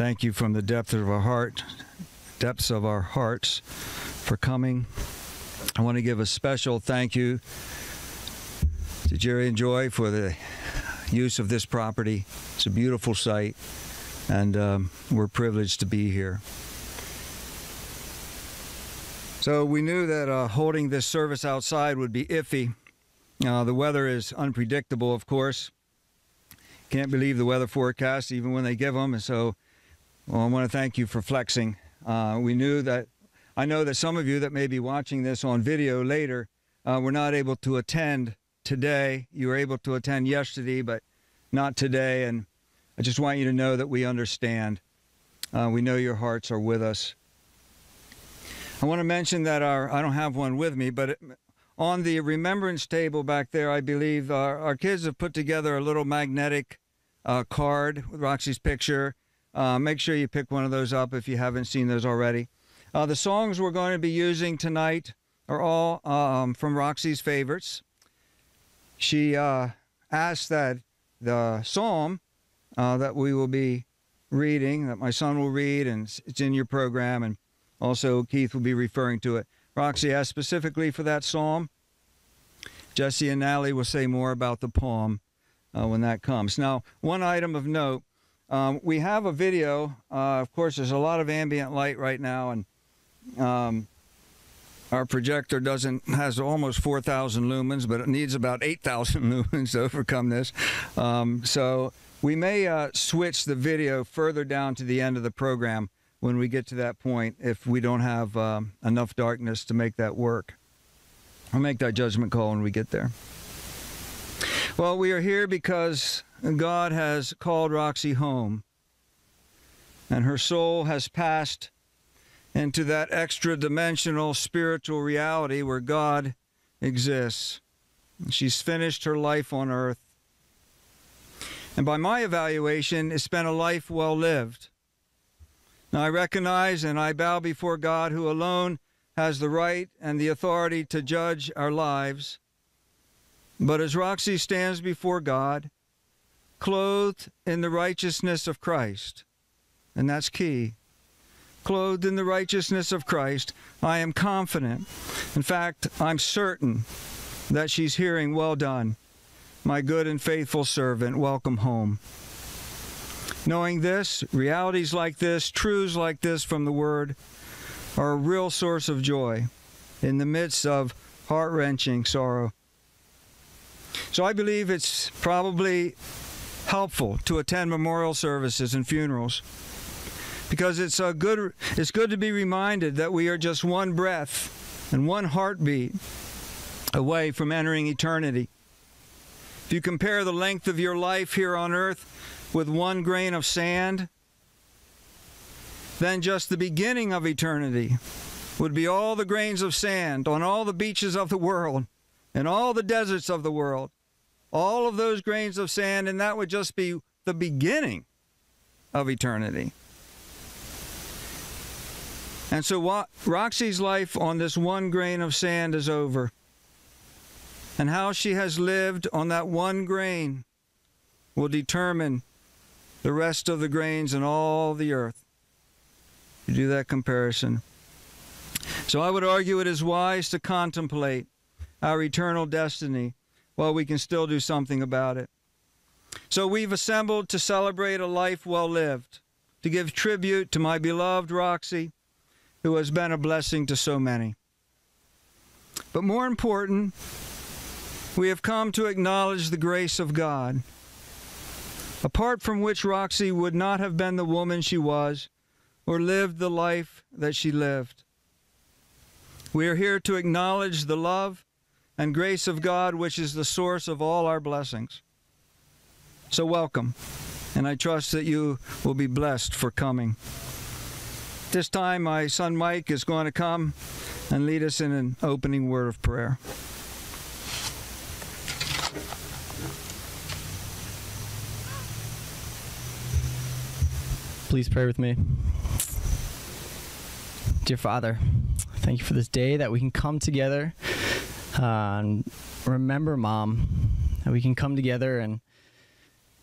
thank you from the depth of our heart, depths of our hearts for coming. I want to give a special thank you to Jerry and Joy for the use of this property. It's a beautiful site, and um, we're privileged to be here. So we knew that uh, holding this service outside would be iffy. Uh, the weather is unpredictable, of course. Can't believe the weather forecast, even when they give them. And so, well, I want to thank you for flexing. Uh, we knew that. I know that some of you that may be watching this on video later uh, were not able to attend today. You were able to attend yesterday, but not today. And I just want you to know that we understand. Uh, we know your hearts are with us. I want to mention that our, I don't have one with me, but it, on the remembrance table back there, I believe our, our kids have put together a little magnetic uh, card with Roxy's picture. Uh, make sure you pick one of those up if you haven't seen those already. Uh, the songs we're going to be using tonight are all um, from Roxy's favorites. She uh, asked that the psalm uh, that we will be reading, that my son will read, and it's in your program, and also, Keith will be referring to it. Roxy asked specifically for that psalm. Jesse and Natalie will say more about the poem uh, when that comes. Now, one item of note um, we have a video. Uh, of course, there's a lot of ambient light right now, and um, our projector doesn't has almost 4,000 lumens, but it needs about 8,000 lumens to overcome this. Um, so we may uh, switch the video further down to the end of the program when we get to that point if we don't have um, enough darkness to make that work. I'll make that judgment call when we get there. Well, we are here because God has called Roxy home, and her soul has passed into that extra dimensional spiritual reality where God exists. She's finished her life on earth. And by my evaluation, it's been a life well lived. Now I recognize and I bow before God, who alone has the right and the authority to judge our lives. But as Roxy stands before God, clothed in the righteousness of Christ, and that's key, clothed in the righteousness of Christ, I am confident. In fact, I'm certain that she's hearing, Well done, my good and faithful servant, welcome home. Knowing this, realities like this, truths like this from the Word, are a real source of joy in the midst of heart wrenching sorrow. So I believe it's probably helpful to attend memorial services and funerals because it's a good it's good to be reminded that we are just one breath and one heartbeat away from entering eternity. If you compare the length of your life here on earth with one grain of sand, then just the beginning of eternity would be all the grains of sand on all the beaches of the world and all the deserts of the world. All of those grains of sand, and that would just be the beginning of eternity. And so what Roxy's life on this one grain of sand is over. And how she has lived on that one grain will determine the rest of the grains in all the earth. You do that comparison. So I would argue it is wise to contemplate our eternal destiny while we can still do something about it. So we've assembled to celebrate a life well lived, to give tribute to my beloved Roxy, who has been a blessing to so many. But more important, we have come to acknowledge the grace of God apart from which Roxy would not have been the woman she was or lived the life that she lived. We are here to acknowledge the love and grace of God, which is the source of all our blessings. So, welcome, and I trust that you will be blessed for coming. This time, my son Mike is going to come and lead us in an opening word of prayer. Please pray with me. Dear Father, thank you for this day that we can come together uh, and remember Mom, that we can come together and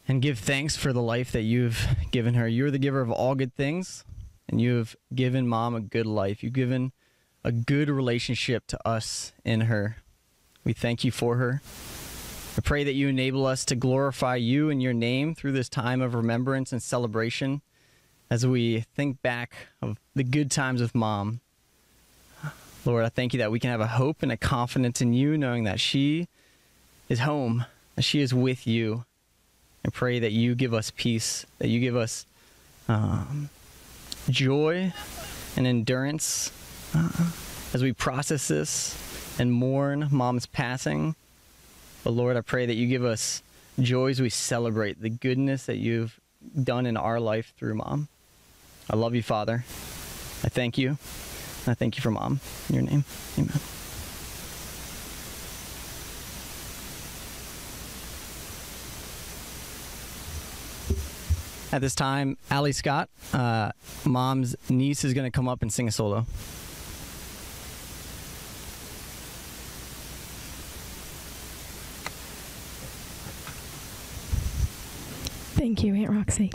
and give thanks for the life that you've given her. You're the giver of all good things, and you have given mom a good life. You've given a good relationship to us in her. We thank you for her. I pray that you enable us to glorify you and your name through this time of remembrance and celebration as we think back of the good times with mom. Lord, I thank you that we can have a hope and a confidence in you, knowing that she is home, that she is with you. I pray that you give us peace, that you give us um, joy and endurance uh, as we process this and mourn mom's passing. But Lord, I pray that you give us joy as we celebrate the goodness that you've done in our life through mom. I love you, Father. I thank you. I thank you for mom. In your name, amen. At this time, Allie Scott, uh, mom's niece, is going to come up and sing a solo. Thank you, Aunt Roxy.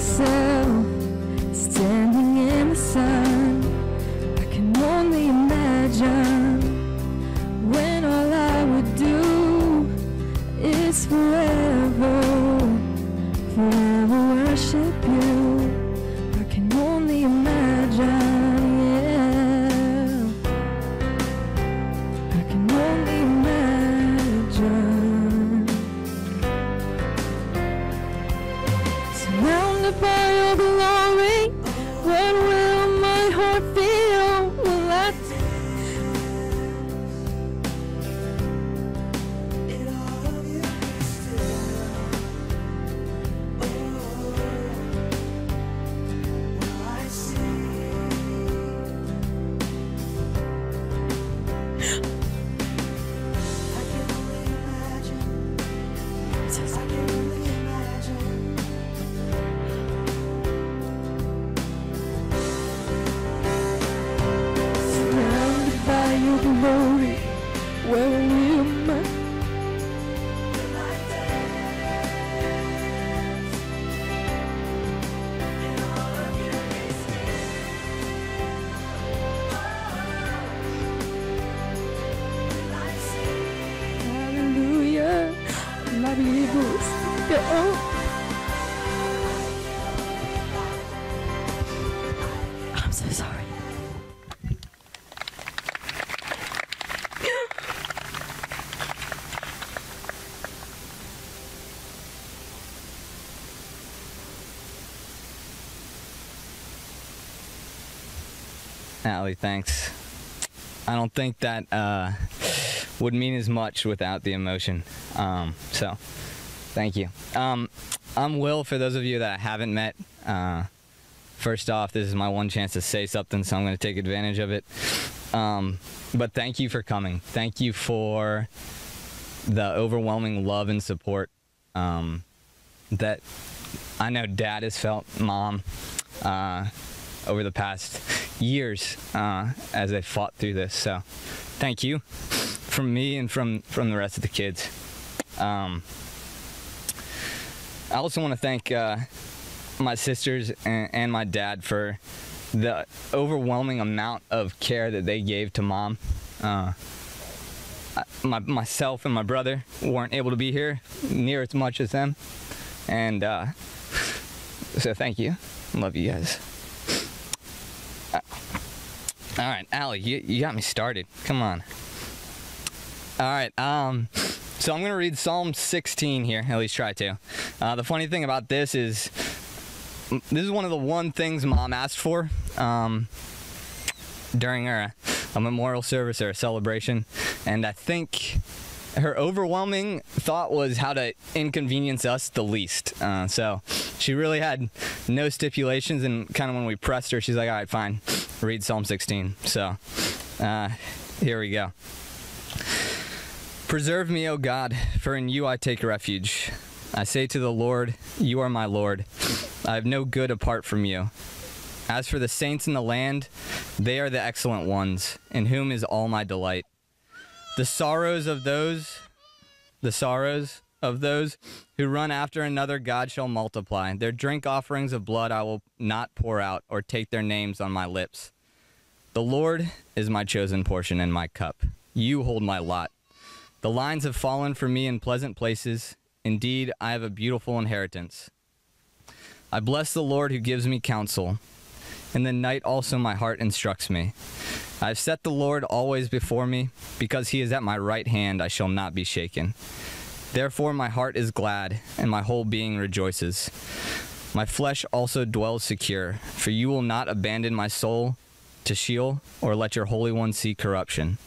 Find Allie, thanks. I don't think that uh, would mean as much without the emotion. Um, so, thank you. Um, I'm Will, for those of you that I haven't met. Uh, first off, this is my one chance to say something, so I'm going to take advantage of it. Um, but thank you for coming. Thank you for the overwhelming love and support um, that I know Dad has felt, Mom, uh, over the past years uh, as they fought through this. So, thank you from me and from from the rest of the kids. Um, I also want to thank uh, my sisters and, and my dad for the overwhelming amount of care that they gave to mom. Uh, my, myself and my brother weren't able to be here near as much as them. And uh, so thank you. Love you guys. Uh, all right, Allie, you, you got me started. Come on. All right. Um, so I'm gonna read Psalm 16 here. At least try to. Uh, the funny thing about this is, this is one of the one things Mom asked for um, during a, a memorial service or a celebration, and I think her overwhelming thought was how to inconvenience us the least. Uh, so she really had no stipulations, and kind of when we pressed her, she's like, "All right, fine, read Psalm 16." So uh, here we go. Preserve me, O God, for in you I take refuge. I say to the Lord, You are my Lord. I have no good apart from you. As for the saints in the land, they are the excellent ones, in whom is all my delight. The sorrows of those, the sorrows of those who run after another God shall multiply. Their drink offerings of blood I will not pour out, or take their names on my lips. The Lord is my chosen portion and my cup. You hold my lot. The lines have fallen for me in pleasant places. Indeed, I have a beautiful inheritance. I bless the Lord who gives me counsel. In the night also my heart instructs me. I have set the Lord always before me. Because he is at my right hand, I shall not be shaken. Therefore my heart is glad, and my whole being rejoices. My flesh also dwells secure, for you will not abandon my soul to Sheol, or let your Holy One see corruption.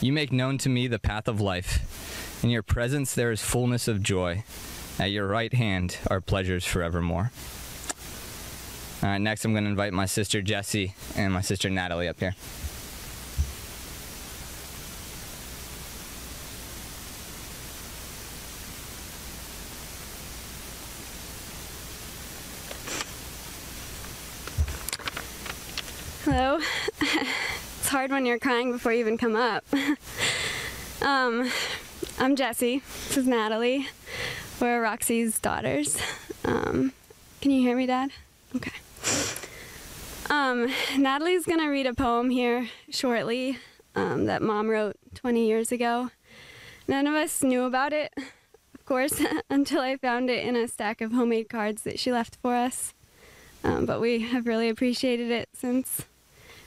You make known to me the path of life. In your presence there is fullness of joy. At your right hand are pleasures forevermore. All right, next I'm going to invite my sister Jessie and my sister Natalie up here. Hello. it's hard when you're crying before you even come up. um, I'm Jessie. This is Natalie. We're Roxy's daughters. Um, can you hear me, Dad? Okay. Um, Natalie's gonna read a poem here shortly um, that Mom wrote 20 years ago. None of us knew about it, of course, until I found it in a stack of homemade cards that she left for us. Um, but we have really appreciated it since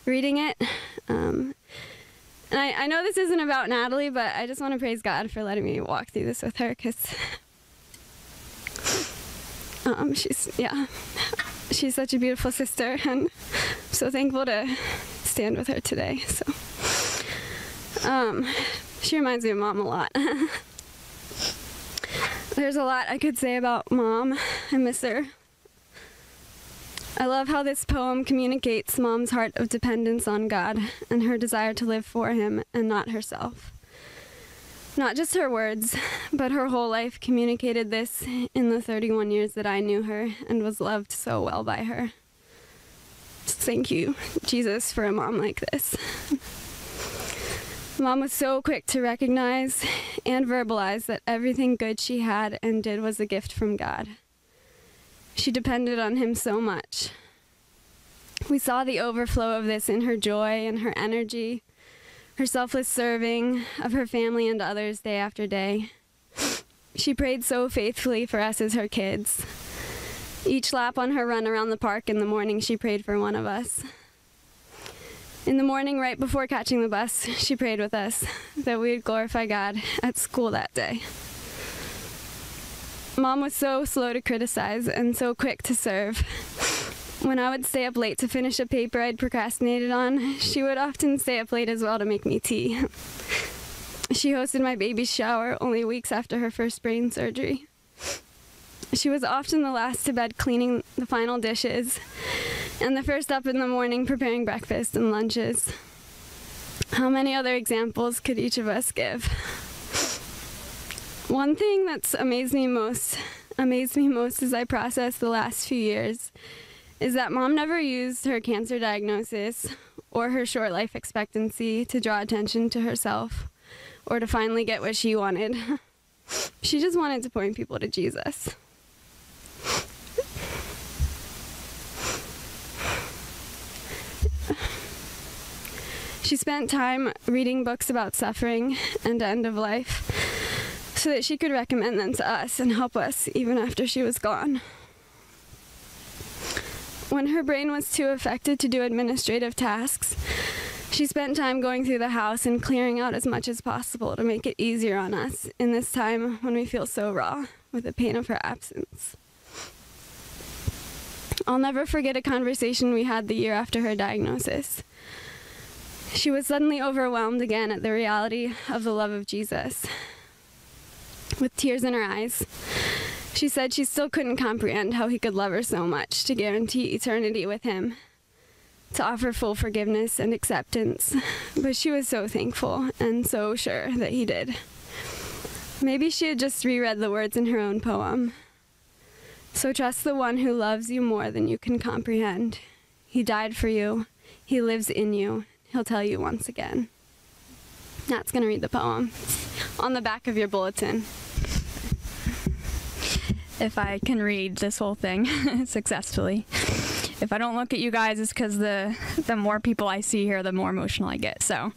reading it. Um, and I, I know this isn't about Natalie, but I just want to praise God for letting me walk through this with her because um, she's, yeah, she's such a beautiful sister, and I'm so thankful to stand with her today. So um, she reminds me of mom a lot. There's a lot I could say about mom. I miss her. I love how this poem communicates mom's heart of dependence on God and her desire to live for him and not herself. Not just her words, but her whole life communicated this in the 31 years that I knew her and was loved so well by her. Thank you, Jesus, for a mom like this. Mom was so quick to recognize and verbalize that everything good she had and did was a gift from God. She depended on him so much. We saw the overflow of this in her joy and her energy, her selfless serving of her family and others day after day. She prayed so faithfully for us as her kids. Each lap on her run around the park in the morning, she prayed for one of us. In the morning, right before catching the bus, she prayed with us that we would glorify God at school that day. Mom was so slow to criticize and so quick to serve. When I would stay up late to finish a paper I'd procrastinated on, she would often stay up late as well to make me tea. She hosted my baby's shower only weeks after her first brain surgery. She was often the last to bed cleaning the final dishes and the first up in the morning preparing breakfast and lunches. How many other examples could each of us give? One thing that's amazed me most, amazed me most as I process the last few years, is that mom never used her cancer diagnosis or her short life expectancy to draw attention to herself or to finally get what she wanted. She just wanted to point people to Jesus. She spent time reading books about suffering and end of life so that she could recommend them to us and help us even after she was gone. When her brain was too affected to do administrative tasks, she spent time going through the house and clearing out as much as possible to make it easier on us in this time when we feel so raw with the pain of her absence. I'll never forget a conversation we had the year after her diagnosis. She was suddenly overwhelmed again at the reality of the love of Jesus. With tears in her eyes, she said she still couldn't comprehend how he could love her so much to guarantee eternity with him, to offer full forgiveness and acceptance. But she was so thankful and so sure that he did. Maybe she had just reread the words in her own poem. So trust the one who loves you more than you can comprehend. He died for you, he lives in you, he'll tell you once again. Nat's going to read the poem on the back of your bulletin. If I can read this whole thing successfully. If I don't look at you guys, it's because the the more people I see here, the more emotional I get. So,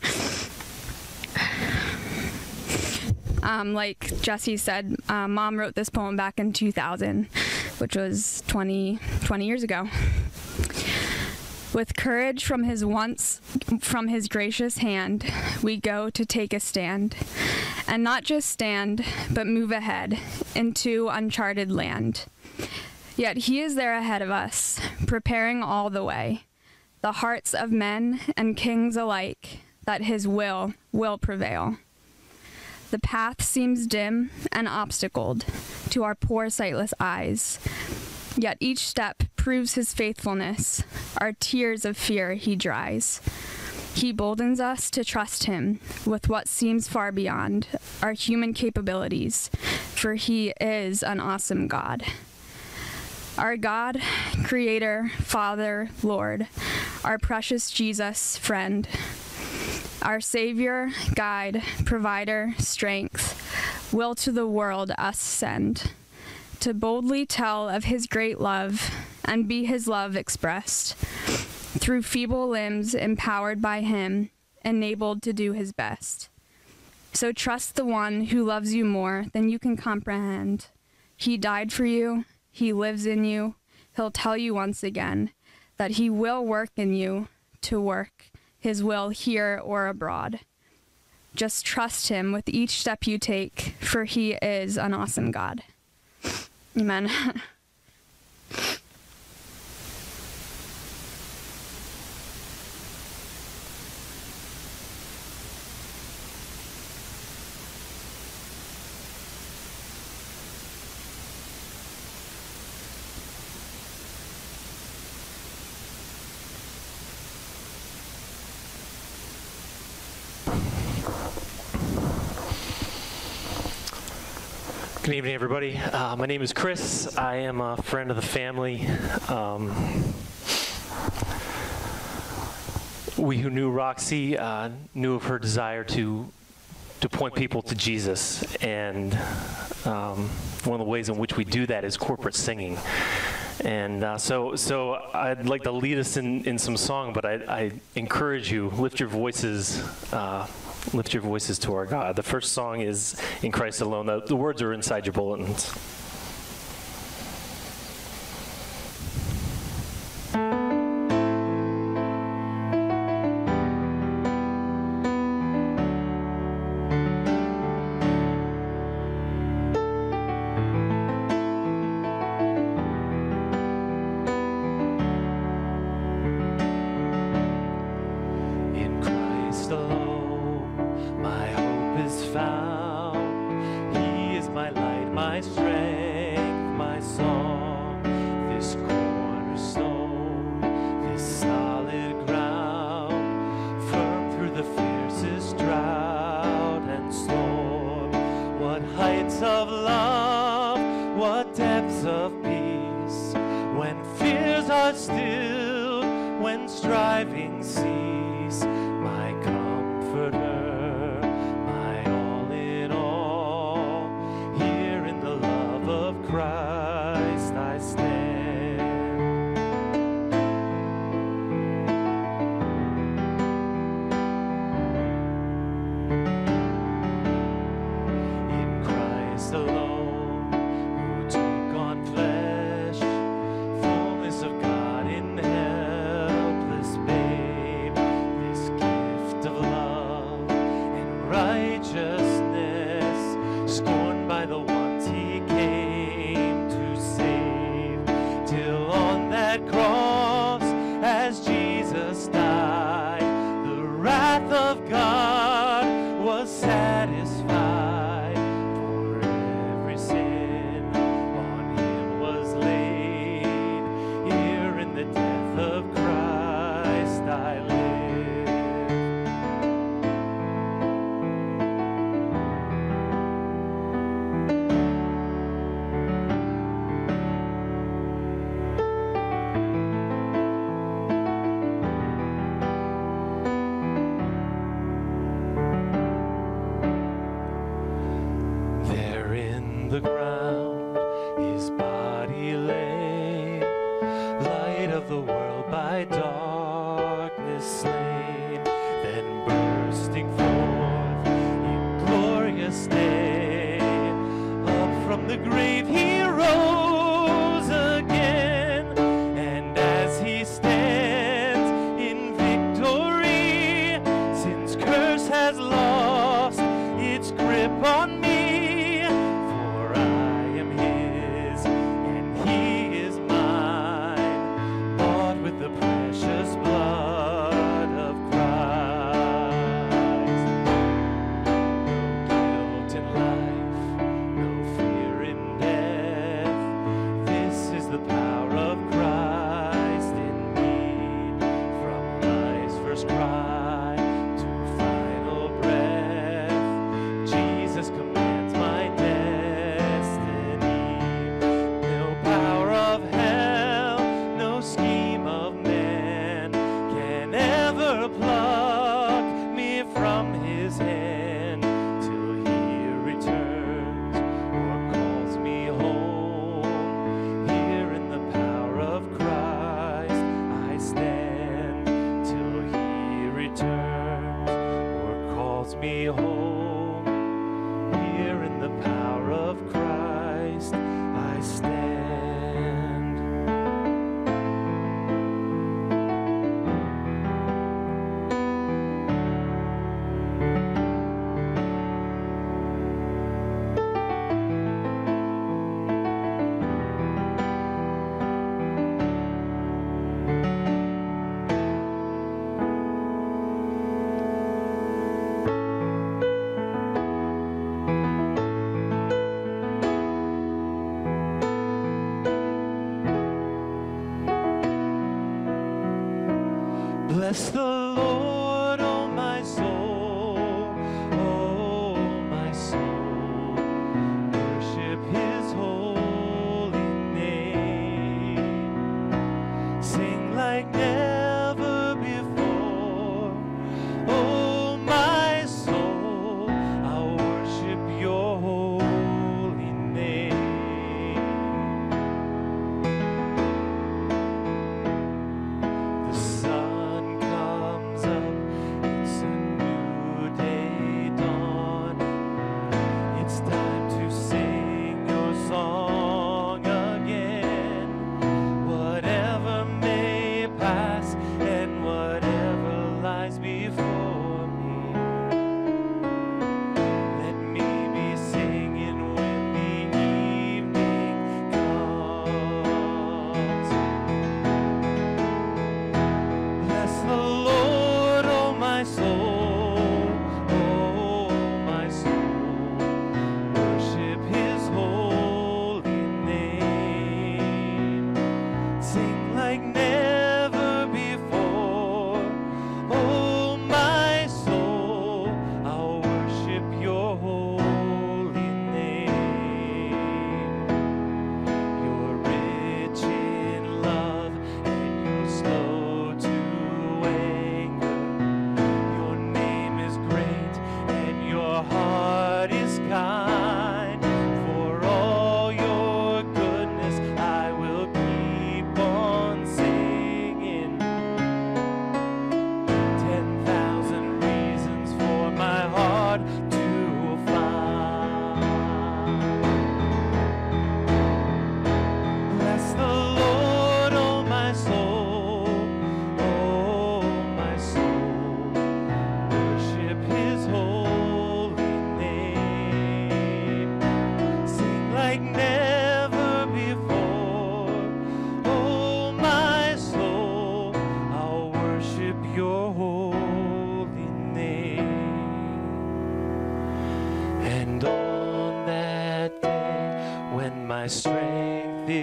um, like Jesse said, uh, Mom wrote this poem back in 2000, which was 20 20 years ago. With courage from his once from his gracious hand, we go to take a stand. And not just stand, but move ahead into uncharted land. Yet he is there ahead of us, preparing all the way, the hearts of men and kings alike, that his will will prevail. The path seems dim and obstacled to our poor sightless eyes. Yet each step proves his faithfulness. Our tears of fear he dries. He boldens us to trust him with what seems far beyond our human capabilities, for he is an awesome God. Our God, Creator, Father, Lord, our precious Jesus, friend, our Savior, Guide, Provider, Strength, will to the world us send to boldly tell of his great love and be his love expressed through feeble limbs empowered by him, enabled to do his best. So trust the one who loves you more than you can comprehend. He died for you, he lives in you. He'll tell you once again that he will work in you to work his will here or abroad. Just trust him with each step you take, for he is an awesome God. Amen. Good evening, everybody. Uh, my name is Chris. I am a friend of the family. Um, we who knew Roxy uh, knew of her desire to to point people to Jesus, and um, one of the ways in which we do that is corporate singing. And uh, so, so I'd like to lead us in, in some song, but I, I encourage you lift your voices. Lift your voices to our God. The first song is In Christ Alone. The, the words are inside your bulletins. Bless the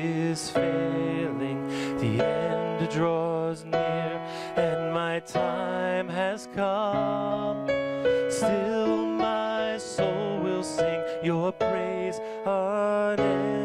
is failing, the end draws near, and my time has come. Still, my soul will sing your praise unending.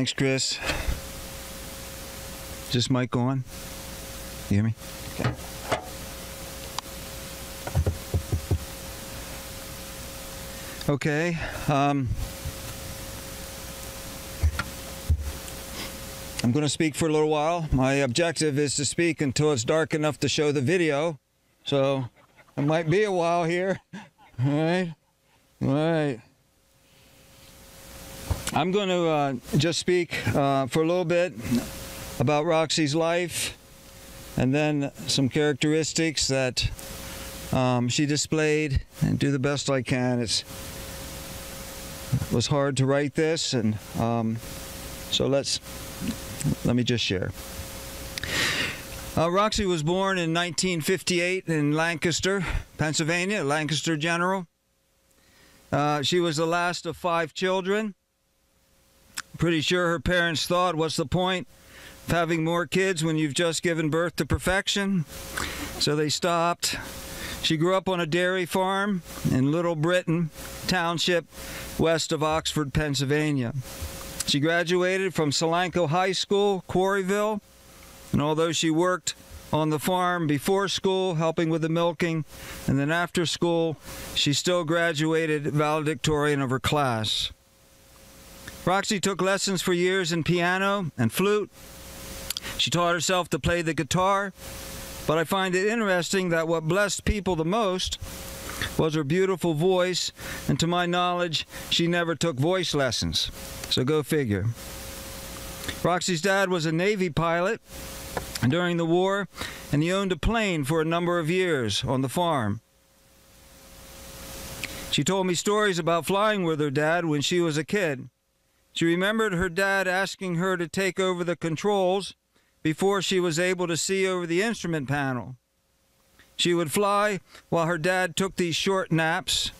Thanks, Chris. Is this mic on? You hear me? Okay. Okay. Um, I'm going to speak for a little while. My objective is to speak until it's dark enough to show the video. So it might be a while here. All right. All right. I'm going to uh, just speak uh, for a little bit about Roxy's life and then some characteristics that um, she displayed and do the best I can. It's, it was hard to write this, and um, so let's let me just share. Uh, Roxy was born in 1958 in Lancaster, Pennsylvania, Lancaster General. Uh, she was the last of five children. Pretty sure her parents thought, what's the point of having more kids when you've just given birth to perfection? So they stopped. She grew up on a dairy farm in Little Britain Township, west of Oxford, Pennsylvania. She graduated from Solanco High School, Quarryville, and although she worked on the farm before school, helping with the milking, and then after school, she still graduated valedictorian of her class. Roxy took lessons for years in piano and flute. She taught herself to play the guitar, but I find it interesting that what blessed people the most was her beautiful voice, and to my knowledge, she never took voice lessons. So go figure. Roxy's dad was a Navy pilot during the war, and he owned a plane for a number of years on the farm. She told me stories about flying with her dad when she was a kid. She remembered her dad asking her to take over the controls before she was able to see over the instrument panel. She would fly while her dad took these short naps,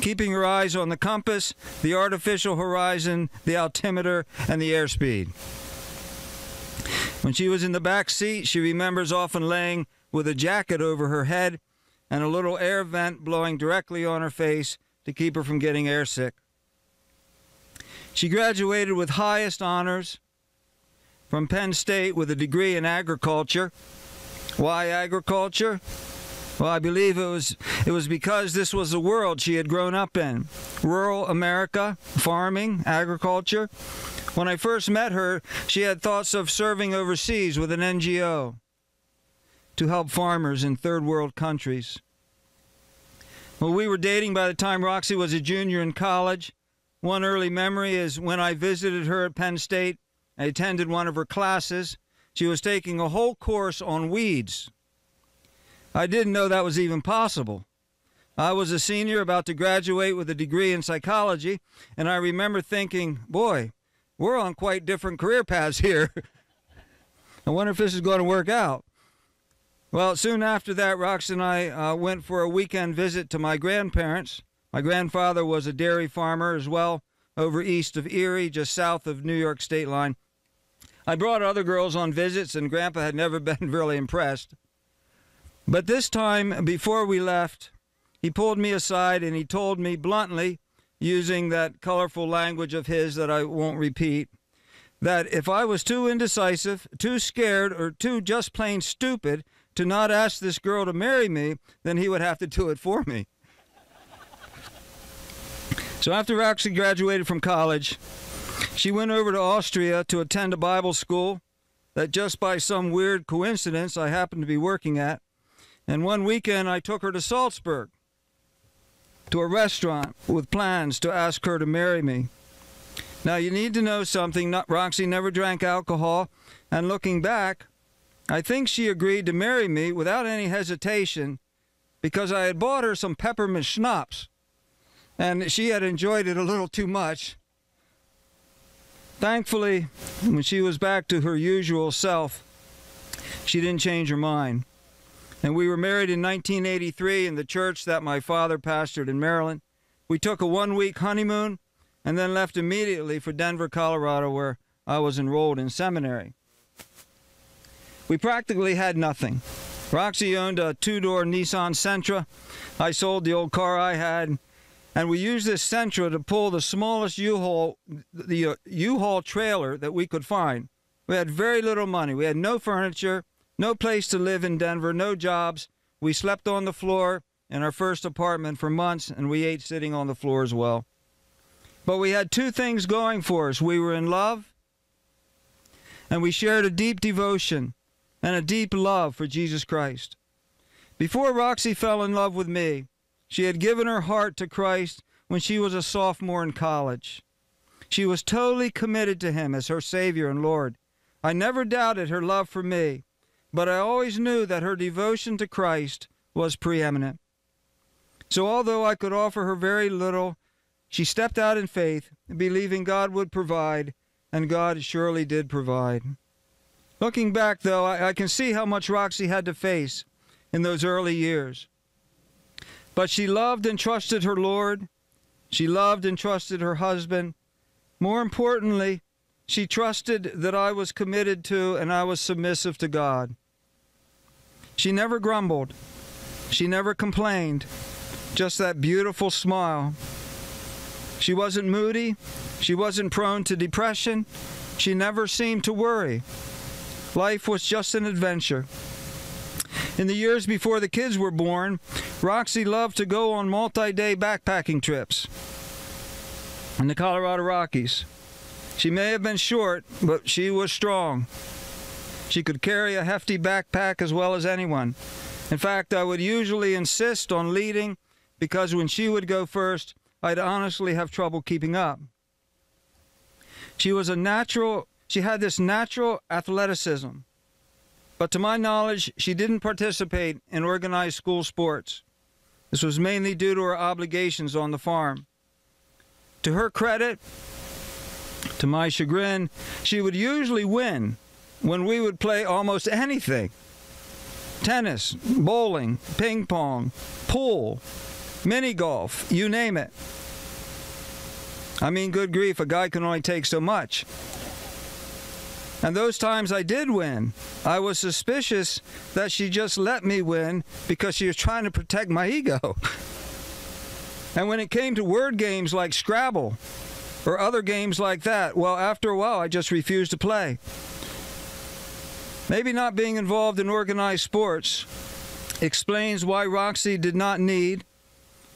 keeping her eyes on the compass, the artificial horizon, the altimeter, and the airspeed. When she was in the back seat, she remembers often laying with a jacket over her head and a little air vent blowing directly on her face to keep her from getting airsick. She graduated with highest honors from Penn State with a degree in agriculture. Why agriculture? Well, I believe it was it was because this was the world she had grown up in. Rural America, farming, agriculture. When I first met her, she had thoughts of serving overseas with an NGO to help farmers in third world countries. Well, we were dating by the time Roxy was a junior in college. One early memory is when I visited her at Penn State. I attended one of her classes. She was taking a whole course on weeds. I didn't know that was even possible. I was a senior about to graduate with a degree in psychology, and I remember thinking, boy, we're on quite different career paths here. I wonder if this is going to work out. Well, soon after that, Rox and I uh, went for a weekend visit to my grandparents. My grandfather was a dairy farmer as well, over east of Erie, just south of New York state line. I brought other girls on visits, and Grandpa had never been really impressed. But this time, before we left, he pulled me aside and he told me bluntly, using that colorful language of his that I won't repeat, that if I was too indecisive, too scared, or too just plain stupid to not ask this girl to marry me, then he would have to do it for me. So after Roxy graduated from college, she went over to Austria to attend a Bible school that just by some weird coincidence I happened to be working at. And one weekend I took her to Salzburg to a restaurant with plans to ask her to marry me. Now you need to know something. Not, Roxy never drank alcohol, and looking back, I think she agreed to marry me without any hesitation because I had bought her some peppermint schnapps, and she had enjoyed it a little too much. Thankfully, when she was back to her usual self, she didn't change her mind. And we were married in 1983 in the church that my father pastored in Maryland. We took a one week honeymoon and then left immediately for Denver, Colorado, where I was enrolled in seminary. We practically had nothing. Roxy owned a two door Nissan Sentra. I sold the old car I had, and we used this Sentra to pull the smallest U-Haul, the uh, U-Haul trailer that we could find. We had very little money. We had no furniture, no place to live in Denver, no jobs. We slept on the floor in our first apartment for months, and we ate sitting on the floor as well. But we had two things going for us. We were in love, and we shared a deep devotion and a deep love for Jesus Christ. Before Roxy fell in love with me, she had given her heart to Christ when she was a sophomore in college. She was totally committed to Him as her Savior and Lord. I never doubted her love for me, but I always knew that her devotion to Christ was preeminent. So, although I could offer her very little, she stepped out in faith, believing God would provide, and God surely did provide. Looking back, though, I, I, can see how much Roxy had to face in those early years. But she loved and trusted her Lord. She loved and trusted her husband. More importantly, she trusted that I was committed to and I was submissive to God. She never grumbled. She never complained. Just that beautiful smile. She wasn't moody. She wasn't prone to depression. She never seemed to worry. Life was just an adventure. In the years before the kids were born, Roxy loved to go on multi day backpacking trips in the Colorado Rockies. She may have been short, but she was strong. She could carry a hefty backpack as well as anyone. In fact, I would usually insist on leading because when she would go first, I'd honestly have trouble keeping up. She was a natural she had this natural athleticism. But to my knowledge, she didn't participate in organized school sports. This was mainly due to her obligations on the farm. To her credit, to my chagrin, she would usually win when we would play almost anything tennis, bowling, ping pong, pool, mini golf, you name it. I mean, good grief, a guy can only take so much. And those times I did win, I was suspicious that she just let me win because she was trying to protect my ego. And when it came to word games like Scrabble or other games like that, well, after a while, I just refused to play. Maybe not being involved in organized sports explains why Roxy did not need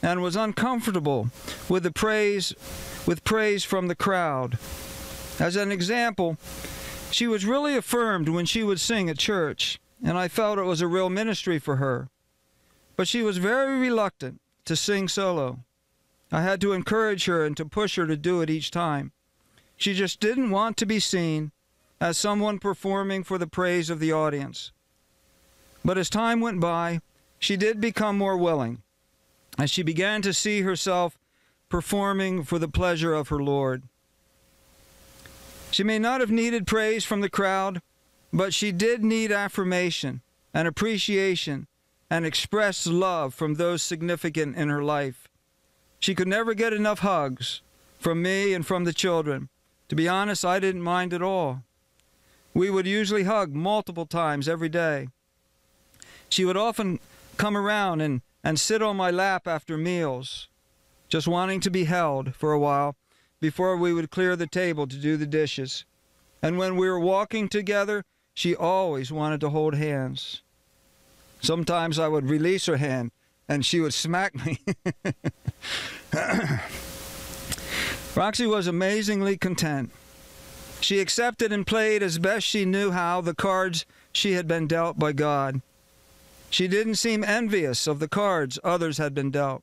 and was uncomfortable with the praise with praise from the crowd. As an example, she was really affirmed when she would sing at church, and I felt it was a real ministry for her. But she was very reluctant to sing solo. I had to encourage her and to push her to do it each time. She just didn't want to be seen as someone performing for the praise of the audience. But as time went by, she did become more willing as she began to see herself performing for the pleasure of her Lord. She may not have needed praise from the crowd, but she did need affirmation and appreciation and expressed love from those significant in her life. She could never get enough hugs from me and from the children. To be honest, I didn't mind at all. We would usually hug multiple times every day. She would often come around and, and sit on my lap after meals, just wanting to be held for a while before we would clear the table to do the dishes. And when we were walking together, she always wanted to hold hands. Sometimes I would release her hand and she would smack me. Roxy was amazingly content. She accepted and played as best she knew how the cards she had been dealt by God. She didn't seem envious of the cards others had been dealt.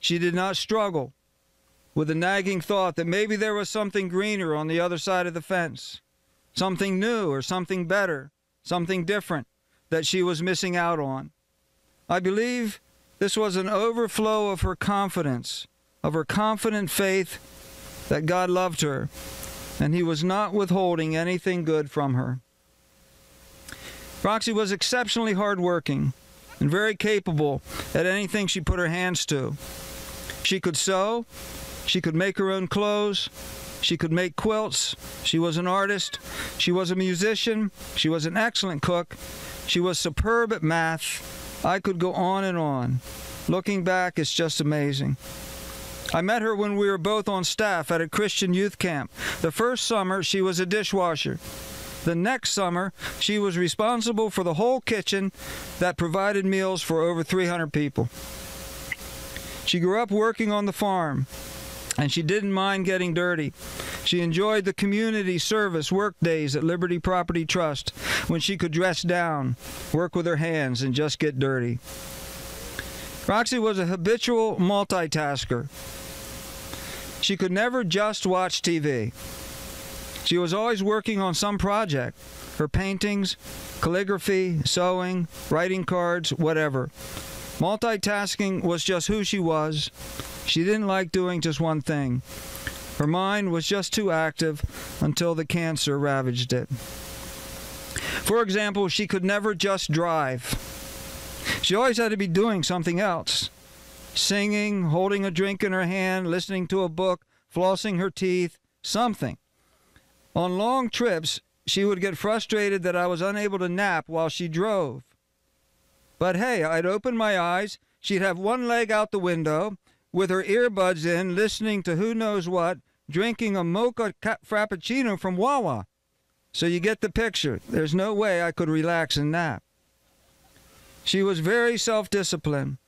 She did not struggle with the nagging thought that maybe there was something greener on the other side of the fence, something new or something better, something different that she was missing out on. I believe this was an overflow of her confidence, of her confident faith that God loved her and he was not withholding anything good from her. Roxy was exceptionally hardworking and very capable at anything she put her hands to. She could sew, she could make her own clothes, she could make quilts, she was an artist, she was a musician, she was an excellent cook, she was superb at math. I could go on and on. Looking back, it's just amazing. I met her when we were both on staff at a Christian youth camp. The first summer, she was a dishwasher. The next summer, she was responsible for the whole kitchen that provided meals for over 300 people. She grew up working on the farm, and she didn't mind getting dirty. She enjoyed the community service work days at Liberty Property Trust when she could dress down, work with her hands, and just get dirty. Roxy was a habitual multitasker. She could never just watch TV. She was always working on some project her paintings, calligraphy, sewing, writing cards, whatever. Multitasking was just who she was. She didn't like doing just one thing. Her mind was just too active until the cancer ravaged it. For example, she could never just drive. She always had to be doing something else singing, holding a drink in her hand, listening to a book, flossing her teeth, something. On long trips, she would get frustrated that I was unable to nap while she drove. But hey, I'd open my eyes, she'd have one leg out the window, with her earbuds in, listening to who knows what, drinking a mocha ca- frappuccino from Wawa. So you get the picture. There's no way I could relax and nap. She was very self disciplined.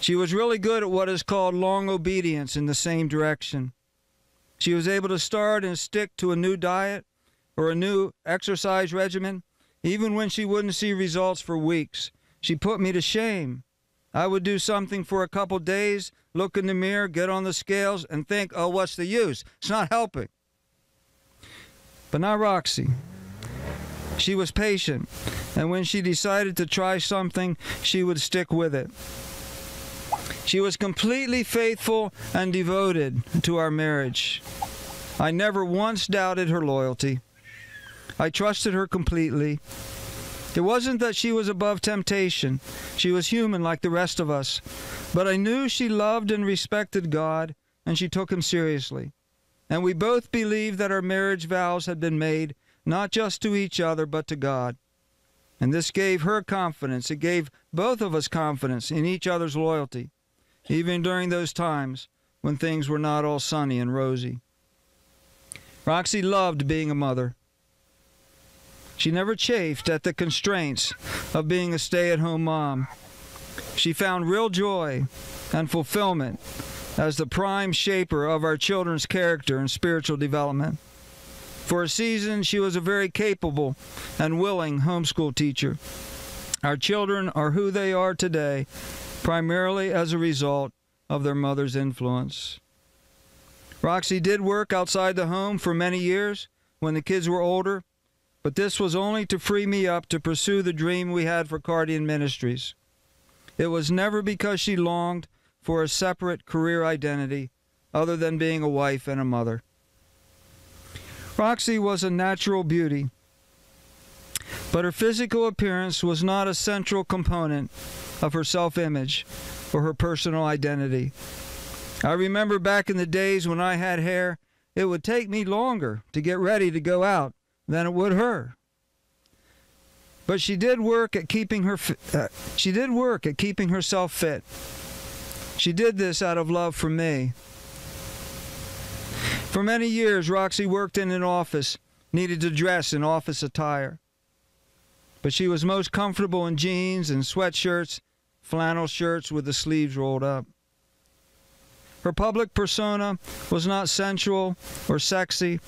She was really good at what is called long obedience in the same direction. She was able to start and stick to a new diet or a new exercise regimen, even when she wouldn't see results for weeks. She put me to shame. I would do something for a couple days, look in the mirror, get on the scales, and think, oh, what's the use? It's not helping. But not Roxy. She was patient, and when she decided to try something, she would stick with it. She was completely faithful and devoted to our marriage. I never once doubted her loyalty. I trusted her completely. It wasn't that she was above temptation. She was human like the rest of us. But I knew she loved and respected God, and she took him seriously. And we both believed that our marriage vows had been made not just to each other, but to God. And this gave her confidence. It gave both of us confidence in each other's loyalty, even during those times when things were not all sunny and rosy. Roxy loved being a mother. She never chafed at the constraints of being a stay at home mom. She found real joy and fulfillment as the prime shaper of our children's character and spiritual development. For a season, she was a very capable and willing homeschool teacher. Our children are who they are today, primarily as a result of their mother's influence. Roxy did work outside the home for many years when the kids were older, but this was only to free me up to pursue the dream we had for Cardian Ministries. It was never because she longed for a separate career identity other than being a wife and a mother. Roxy was a natural beauty, but her physical appearance was not a central component of her self image or her personal identity. I remember back in the days when I had hair, it would take me longer to get ready to go out than it would her. But she did work at keeping her uh, she did work at keeping herself fit. She did this out of love for me. For many years Roxy worked in an office, needed to dress in office attire. But she was most comfortable in jeans and sweatshirts, flannel shirts with the sleeves rolled up. Her public persona was not sensual or sexy,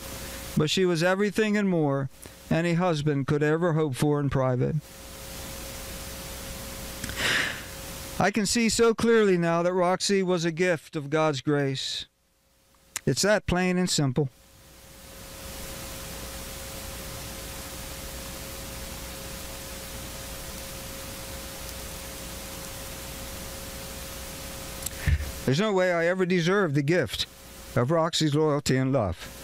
but she was everything and more any husband could ever hope for in private. I can see so clearly now that Roxy was a gift of God's grace. It's that plain and simple. There's no way I ever deserved the gift of Roxy's loyalty and love.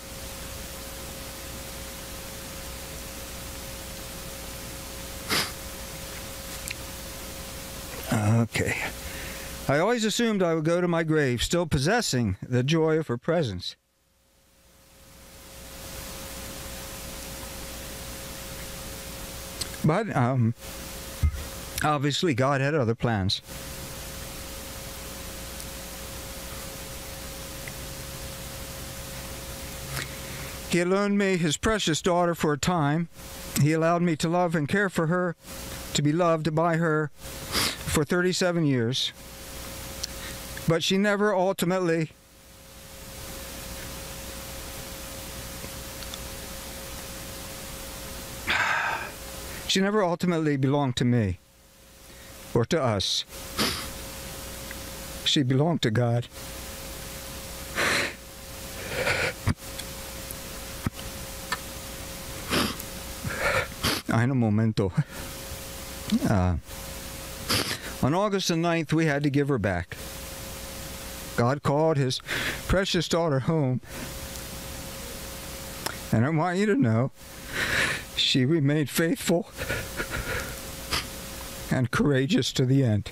Okay. I always assumed I would go to my grave still possessing the joy of her presence. But um, obviously, God had other plans. He had loaned me his precious daughter for a time. He allowed me to love and care for her, to be loved by her for 37 years. But she never ultimately She never ultimately belonged to me or to us. She belonged to God. Ein momento. Uh, on August the 9th, we had to give her back. God called his precious daughter home. And I want you to know she remained faithful and courageous to the end.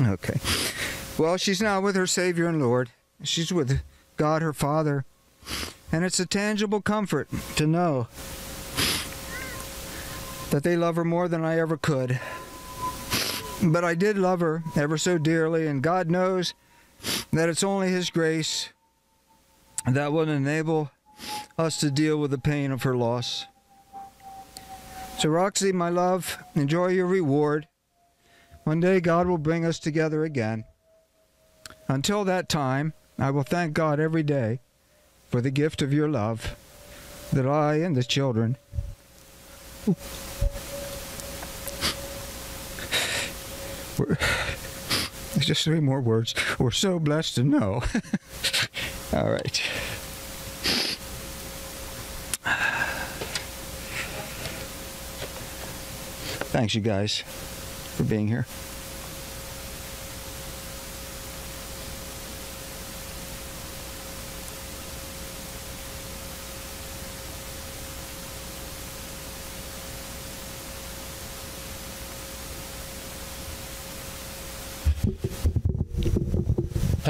Okay. Well, she's now with her Savior and Lord. She's with God, her Father. And it's a tangible comfort to know that they love her more than I ever could. But I did love her ever so dearly, and God knows that it's only His grace that will enable us to deal with the pain of her loss. So, Roxy, my love, enjoy your reward. One day God will bring us together again. Until that time, I will thank God every day for the gift of your love that I and the children we're, just three more words. We're so blessed to know. All right. Thanks, you guys, for being here.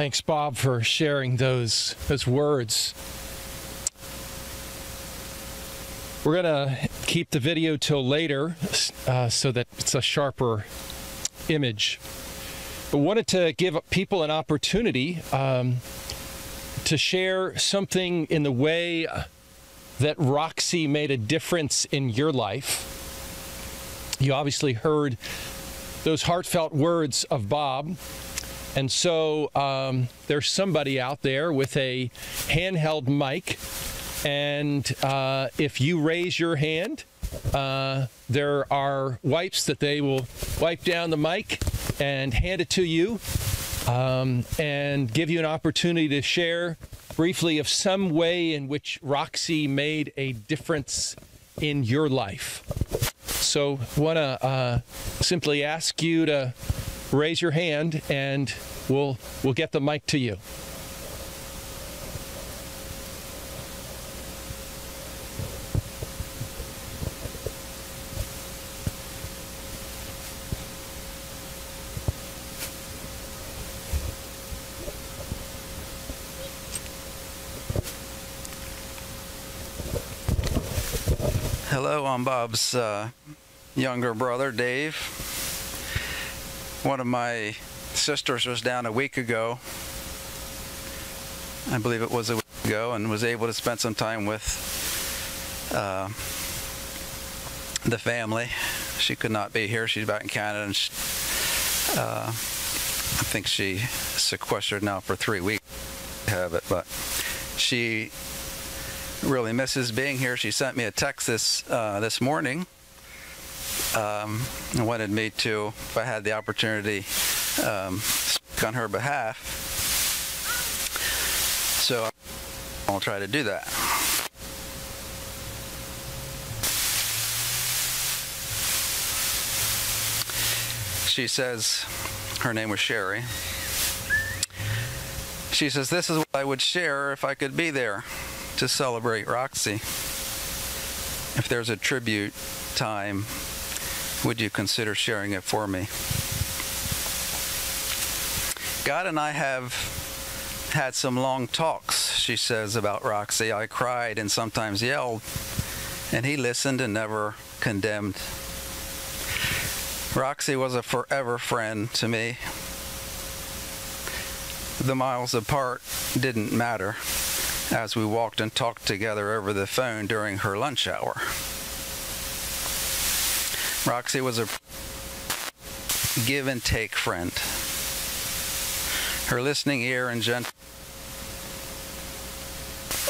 Thanks, Bob, for sharing those those words. We're gonna keep the video till later, uh, so that it's a sharper image. But wanted to give people an opportunity um, to share something in the way that Roxy made a difference in your life. You obviously heard those heartfelt words of Bob. And so um, there's somebody out there with a handheld mic. And uh, if you raise your hand, uh, there are wipes that they will wipe down the mic and hand it to you. um, and give you an opportunity to share briefly of some way in which Roxy made a difference in your life. So, want to uh, simply ask you to raise your hand, and we'll we'll get the mic to you. Hello, I'm Bob's uh, younger brother, Dave. One of my sisters was down a week ago. I believe it was a week ago, and was able to spend some time with uh, the family. She could not be here. She's back in Canada, and she, uh, I think she sequestered now for three weeks. Have it, but she really misses being here. She sent me a text this uh, this morning um, wanted me to, if I had the opportunity, um, speak on her behalf. So I'll try to do that. She says, her name was Sherry. She says, This is what I would share if I could be there to celebrate Roxy. If there's a tribute time, would you consider sharing it for me? God and I have had some long talks, she says, about Roxy. I cried and sometimes yelled, and he listened and never condemned. Roxy was a forever friend to me. The miles apart didn't matter as we walked and talked together over the phone during her lunch hour. Roxy was a give and take friend. Her listening ear and gentle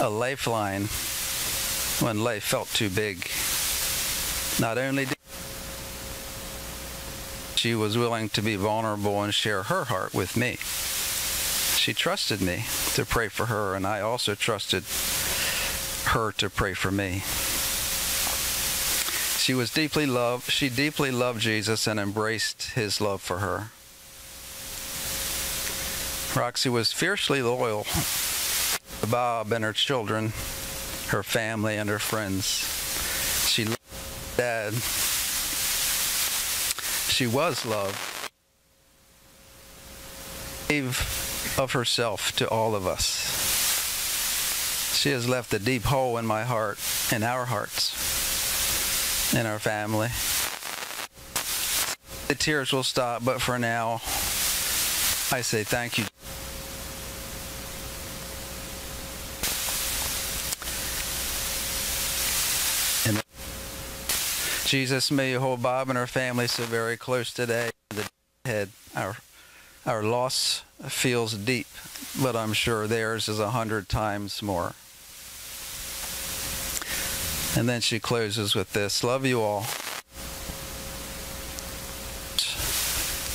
a lifeline when life felt too big. Not only did she was willing to be vulnerable and share her heart with me. She trusted me to pray for her, and I also trusted her to pray for me. She was deeply loved. She deeply loved Jesus and embraced his love for her. Roxy was fiercely loyal to Bob and her children, her family, and her friends. She loved Dad. She was loved. Gave of herself to all of us. She has left a deep hole in my heart, in our hearts, in our family. The tears will stop, but for now, I say thank you. And Jesus, may you hold Bob and her family so very close today. The head, our our loss feels deep, but I'm sure theirs is a hundred times more. And then she closes with this Love you all.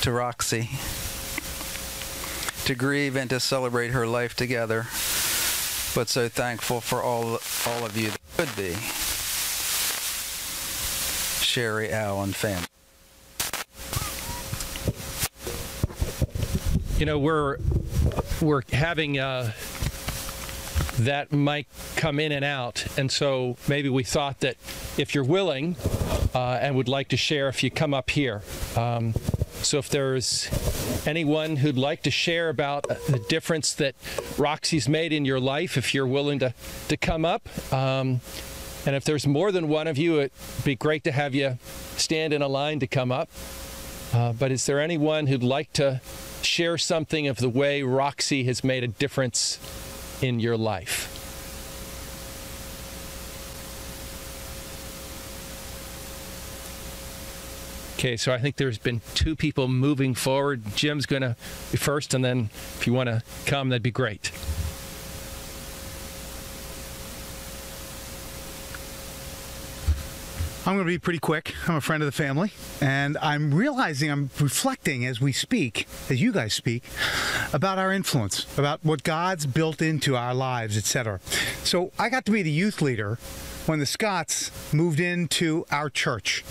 To Roxy. To grieve and to celebrate her life together, but so thankful for all, all of you that could be. Sherry, Al, and family. you know we're we're having uh, that might come in and out. And so maybe we thought that if you're willing uh, and would like to share if you come up here. Um, so if there's anyone who'd like to share about the difference that roxy's made in your life if you're willing to to come up um, and if there's more than one of you it'd be great to have you stand in a line to come up. Uh, but is there anyone who'd like to share something of the way Roxy has made a difference in your life? Okay, so I think there's been two people moving forward. Jim's going to be first, and then if you want to come, that'd be great. I'm going to be pretty quick. I'm a friend of the family, and I'm realizing I'm reflecting as we speak, as you guys speak, about our influence, about what God's built into our lives, etc. So I got to be the youth leader when the Scotts moved into our church,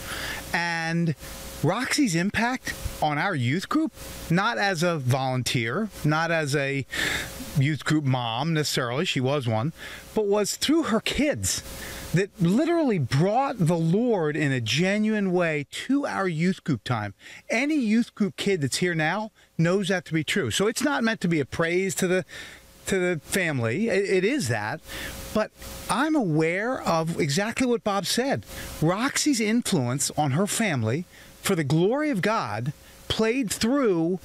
and Roxy's impact on our youth group, not as a volunteer, not as a youth group mom necessarily, she was one, but was through her kids that literally brought the Lord in a genuine way to our youth group time. Any youth group kid that's here now knows that to be true. So it's not meant to be a praise to the to the family. It, it is that. But I'm aware of exactly what Bob said. Roxy's influence on her family for the glory of God played through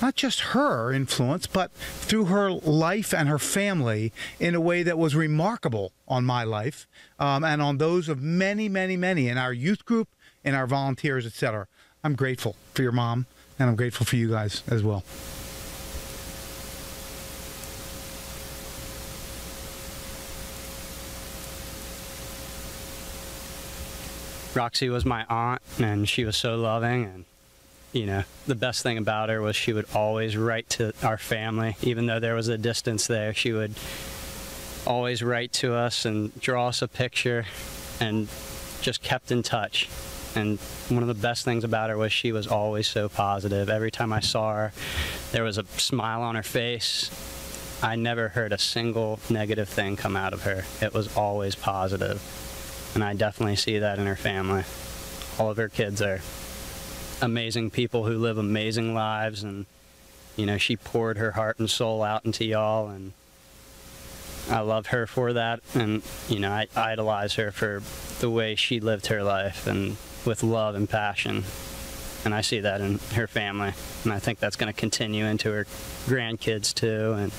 not just her influence, but through her life and her family in a way that was remarkable on my life um, and on those of many, many, many in our youth group, in our volunteers, etc. I'm grateful for your mom, and I'm grateful for you guys as well. Roxy was my aunt, and she was so loving. And, you know, the best thing about her was she would always write to our family, even though there was a distance there. She would always write to us and draw us a picture and just kept in touch. And one of the best things about her was she was always so positive. Every time I saw her, there was a smile on her face. I never heard a single negative thing come out of her. It was always positive and I definitely see that in her family. All of her kids are amazing people who live amazing lives, and you know she poured her heart and soul out into y'all, and I love her for that, and you know I idolize her for the way she lived her life and with love and passion, and I see that in her family, and I think that's going to continue into her grandkids too, and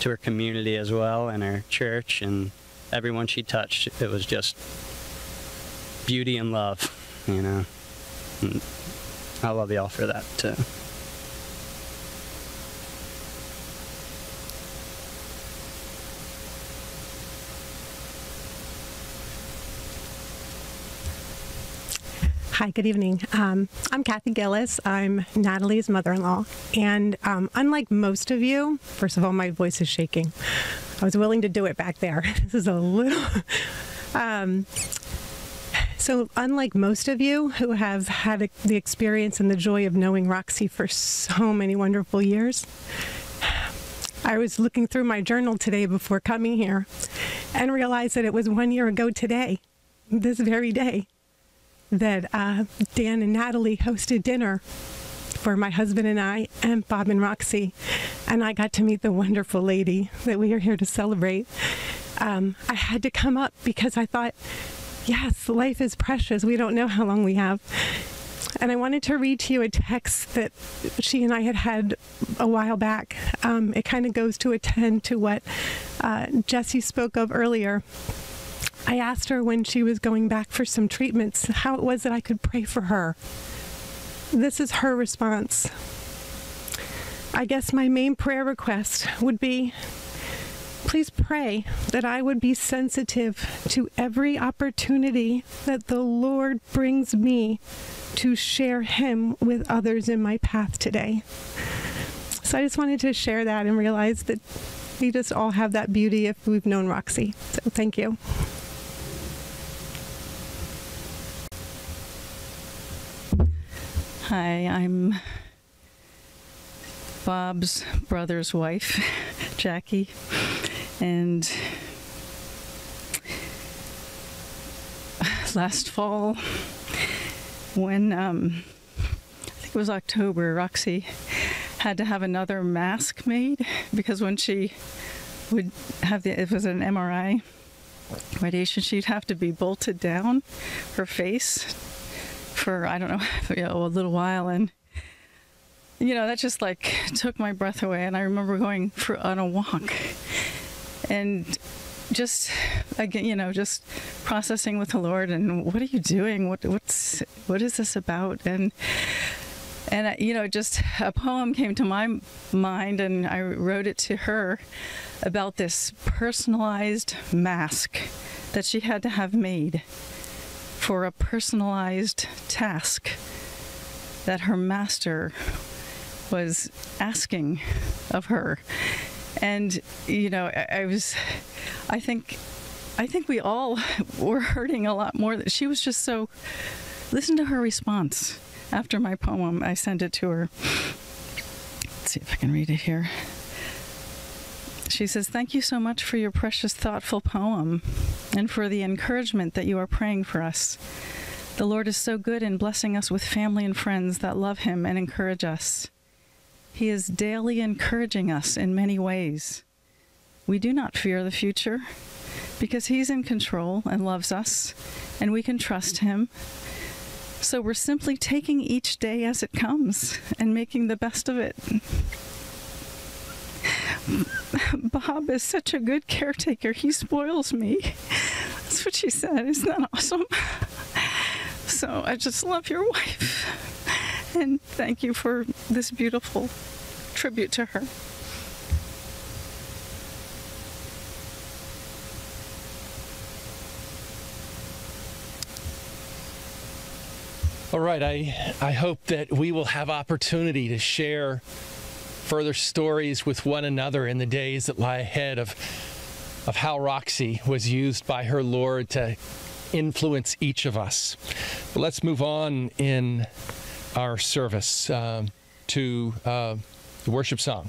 to her community as well, and her church, and everyone she touched. It was just beauty and love, you know. And I love y'all for that too. Hi, good evening. Um, I'm Kathy Gillis. I'm Natalie's mother in law. And um, unlike most of you, first of all, my voice is shaking. I was willing to do it back there. This is a little. Um, so, unlike most of you who have had the experience and the joy of knowing Roxy for so many wonderful years, I was looking through my journal today before coming here and realized that it was one year ago today, this very day, that uh, Dan and Natalie hosted dinner for my husband and I and Bob and Roxy. And I got to meet the wonderful lady that we are here to celebrate. Um, I had to come up because I thought, yes, life is precious. We don't know how long we have. And I wanted to read to you a text that she and I had had a while back. Um, it kind of goes to attend to what uh, Jesse spoke of earlier. I asked her when she was going back for some treatments how it was that I could pray for her. This is her response. I guess my main prayer request would be please pray that I would be sensitive to every opportunity that the Lord brings me to share Him with others in my path today. So I just wanted to share that and realize that we just all have that beauty if we've known Roxy. So thank you. Hi, I'm Bob's brother's wife, Jackie, and last fall, when um, I think it was October, Roxy had to have another mask made because when she would have the, it was an MRI radiation, she'd have to be bolted down her face for I don't know, you know, a little while, and you know that just like took my breath away. And I remember going for on a walk, and just again, you know, just processing with the Lord and what are you doing? What what's what is this about? And and uh, you know, just a poem came to my mind, and I wrote it to her about this personalized mask that she had to have made for a personalized task that her master was asking of her. And, you know, I, I was, I think, I think we all were hurting a lot more. That she was just so. Listen to her response after my poem. I sent it to her. Let's see if I can read it here. She says, Thank you so much for your precious, thoughtful poem and for the encouragement that you are praying for us. The Lord is so good in blessing us with family and friends that love Him and encourage us. He is daily encouraging us in many ways. We do not fear the future because He's in control and loves us, and we can trust Him. So we're simply taking each day as it comes and making the best of it. Bob is such a good caretaker. He spoils me. That's what she said. Isn't that awesome? So I just love your wife. And thank you for this beautiful tribute to her. All right, I, I hope that we will have opportunity to share further stories with one another in the days that lie ahead of, of how Roxy was used by her Lord to influence each of us. But let's move on in our service um, to uh, the worship song.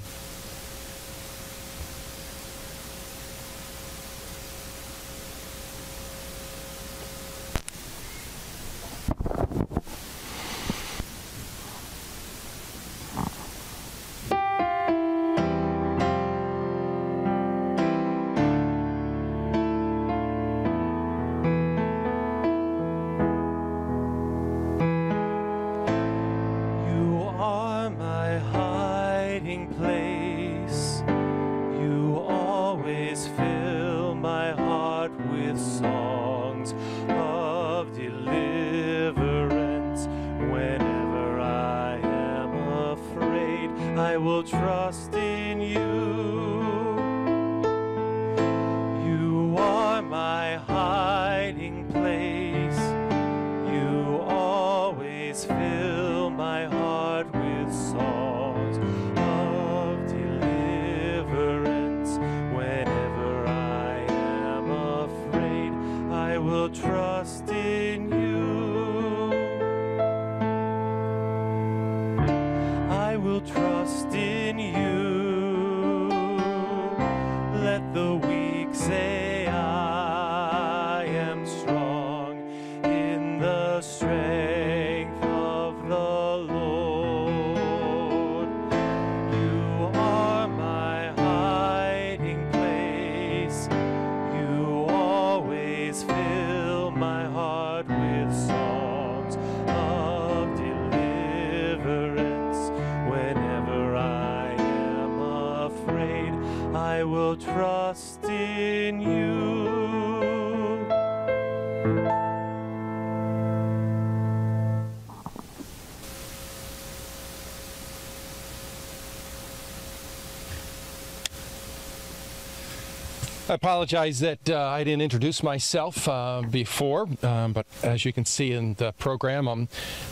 I apologize that uh, I didn't introduce myself uh, before, um, but as you can see in the program, I'm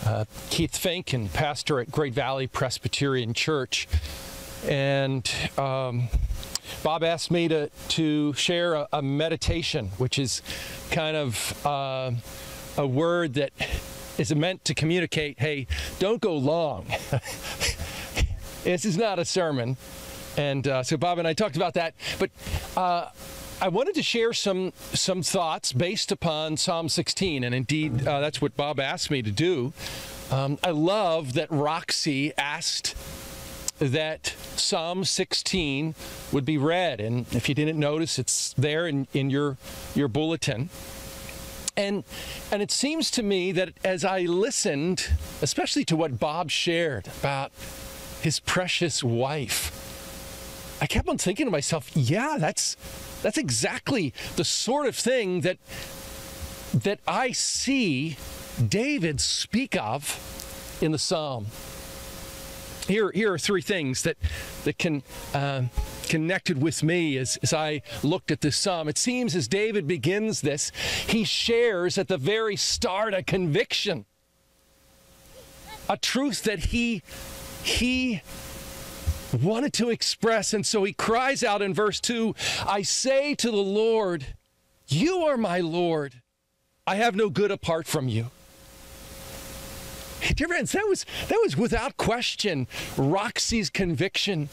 uh, Keith Fink and pastor at Great Valley Presbyterian Church. And um, Bob asked me to, to share a, a meditation, which is kind of uh, a word that is meant to communicate hey, don't go long. this is not a sermon. And uh, so Bob and I talked about that. But uh, I wanted to share some some thoughts based upon Psalm 16, and indeed uh, that's what Bob asked me to do. Um, I love that Roxy asked that Psalm 16 would be read, and if you didn't notice, it's there in, in your your bulletin. And and it seems to me that as I listened, especially to what Bob shared about his precious wife, I kept on thinking to myself, yeah, that's that's exactly the sort of thing that that I see David speak of in the psalm. here, here are three things that that can um, connected with me as, as I looked at this psalm. It seems as David begins this, he shares at the very start a conviction, a truth that he he wanted to express, and so he cries out in verse two, "I say to the Lord, You are my Lord. I have no good apart from you." Dear friends, that was that was without question Roxy's conviction.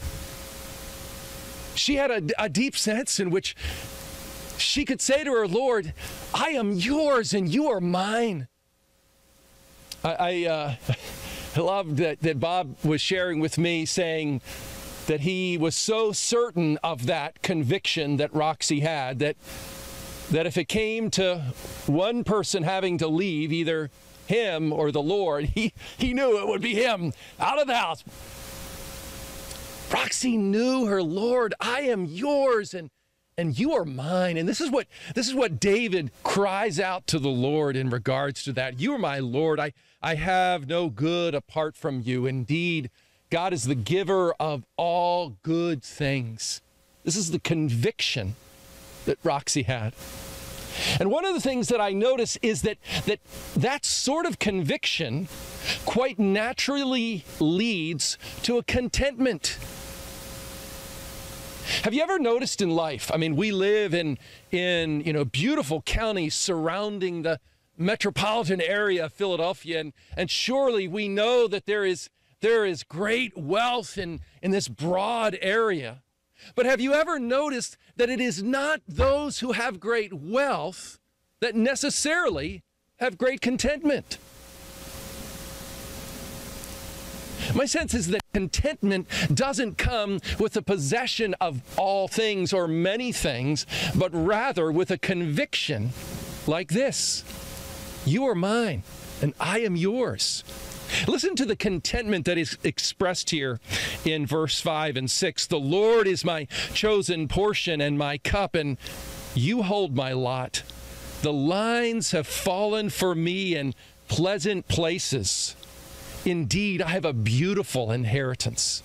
She had a, a deep sense in which she could say to her Lord, "I am yours and you are mine." I, I uh, loved that, that Bob was sharing with me, saying that he was so certain of that conviction that Roxy had that that if it came to one person having to leave, either him or the Lord, he, he knew it would be him out of the house. Roxy knew her Lord, I am yours and and you are mine. And this is what this is what David cries out to the Lord in regards to that. You are my Lord. I I have no good apart from you. Indeed, God is the giver of all good things. This is the conviction that Roxy had. And one of the things that I notice is that that that sort of conviction quite naturally leads to a contentment. Have you ever noticed in life? I mean, we live in in, you know, beautiful counties surrounding the metropolitan area of Philadelphia and and surely we know that there is there is great wealth in in this broad area. But have you ever noticed that it is not those who have great wealth that necessarily have great contentment? My sense is that contentment doesn't come with the possession of all things or many things, but rather with a conviction like this You are mine, and I am yours. Listen to the contentment that is expressed here in verse 5 and 6. The Lord is my chosen portion and my cup, and you hold my lot. The lines have fallen for me in pleasant places. Indeed, I have a beautiful inheritance.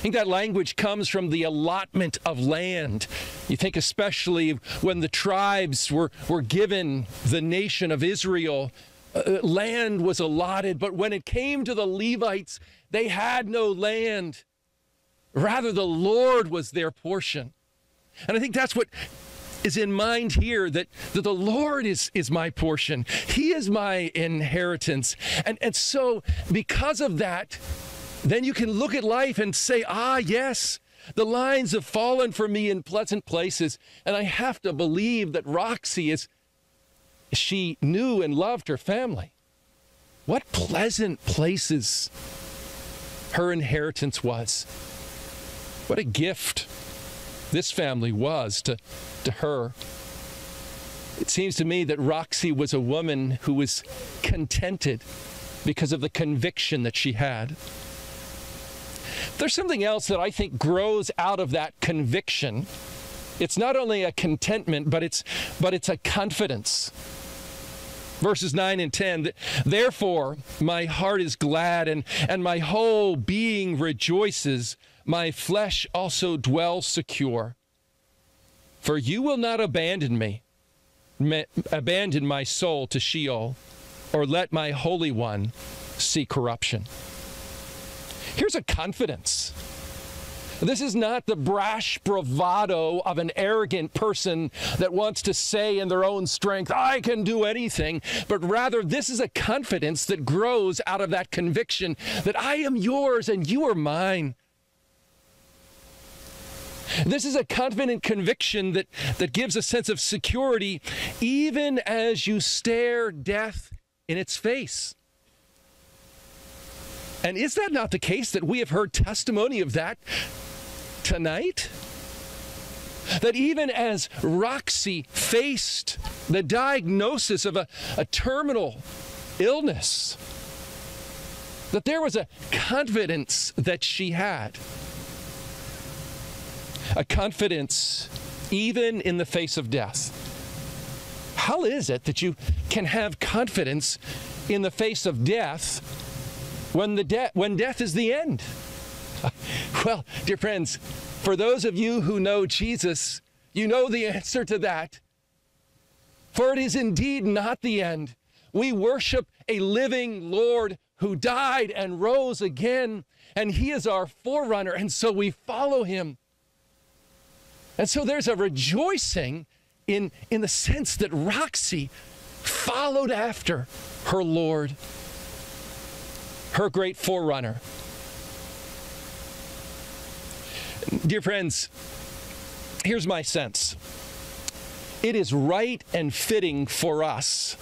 I think that language comes from the allotment of land. You think especially when the tribes were, were given the nation of Israel, uh, land was allotted, but when it came to the Levites, they had no land. Rather, the Lord was their portion. And I think that's what is in mind here that, that the Lord is, is my portion. He is my inheritance. And, and so, because of that, then you can look at life and say, ah, yes, the lines have fallen for me in pleasant places. And I have to believe that Roxy is she knew and loved her family. What pleasant places her inheritance was. What a gift this family was to, to her. It seems to me that Roxy was a woman who was contented because of the conviction that she had. There's something else that I think grows out of that conviction. It's not only a contentment, but it's but it's a confidence verses 9 and 10 therefore my heart is glad and and my whole being rejoices. My flesh also dwells secure. For you will not abandon me abandon my soul to sheol or let my holy one see corruption. Here's a confidence this is not the brash bravado of an arrogant person that wants to say in their own strength, I can do anything, but rather this is a confidence that grows out of that conviction that I am yours and you are mine. This is a confident conviction that, that gives a sense of security even as you stare death in its face. And is that not the case that we have heard testimony of that tonight? That even as Roxy faced the diagnosis of a, a terminal illness, that there was a confidence that she had. A confidence even in the face of death. How is it that you can have confidence in the face of death when, the de- when death is the end? Well, dear friends, for those of you who know Jesus, you know the answer to that. For it is indeed not the end. We worship a living Lord who died and rose again, and he is our forerunner, and so we follow him. And so there's a rejoicing in, in the sense that Roxy followed after her Lord, her great forerunner. Dear friends, here's my sense it is right and fitting for us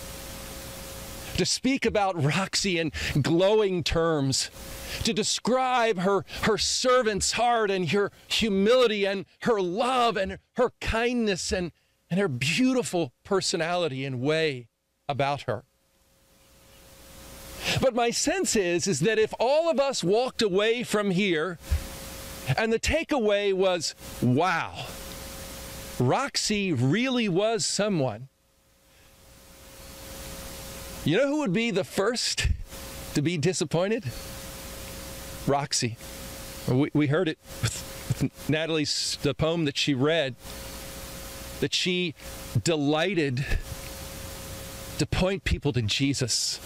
to speak about Roxy in glowing terms, to describe her, her servant's heart and her humility and her love and her kindness and, and her beautiful personality and way about her. But my sense is, is that if all of us walked away from here and the takeaway was, wow, Roxy really was someone. You know who would be the first to be disappointed? Roxy. We, we heard it with, with Natalie's the poem that she read, that she delighted to point people to Jesus.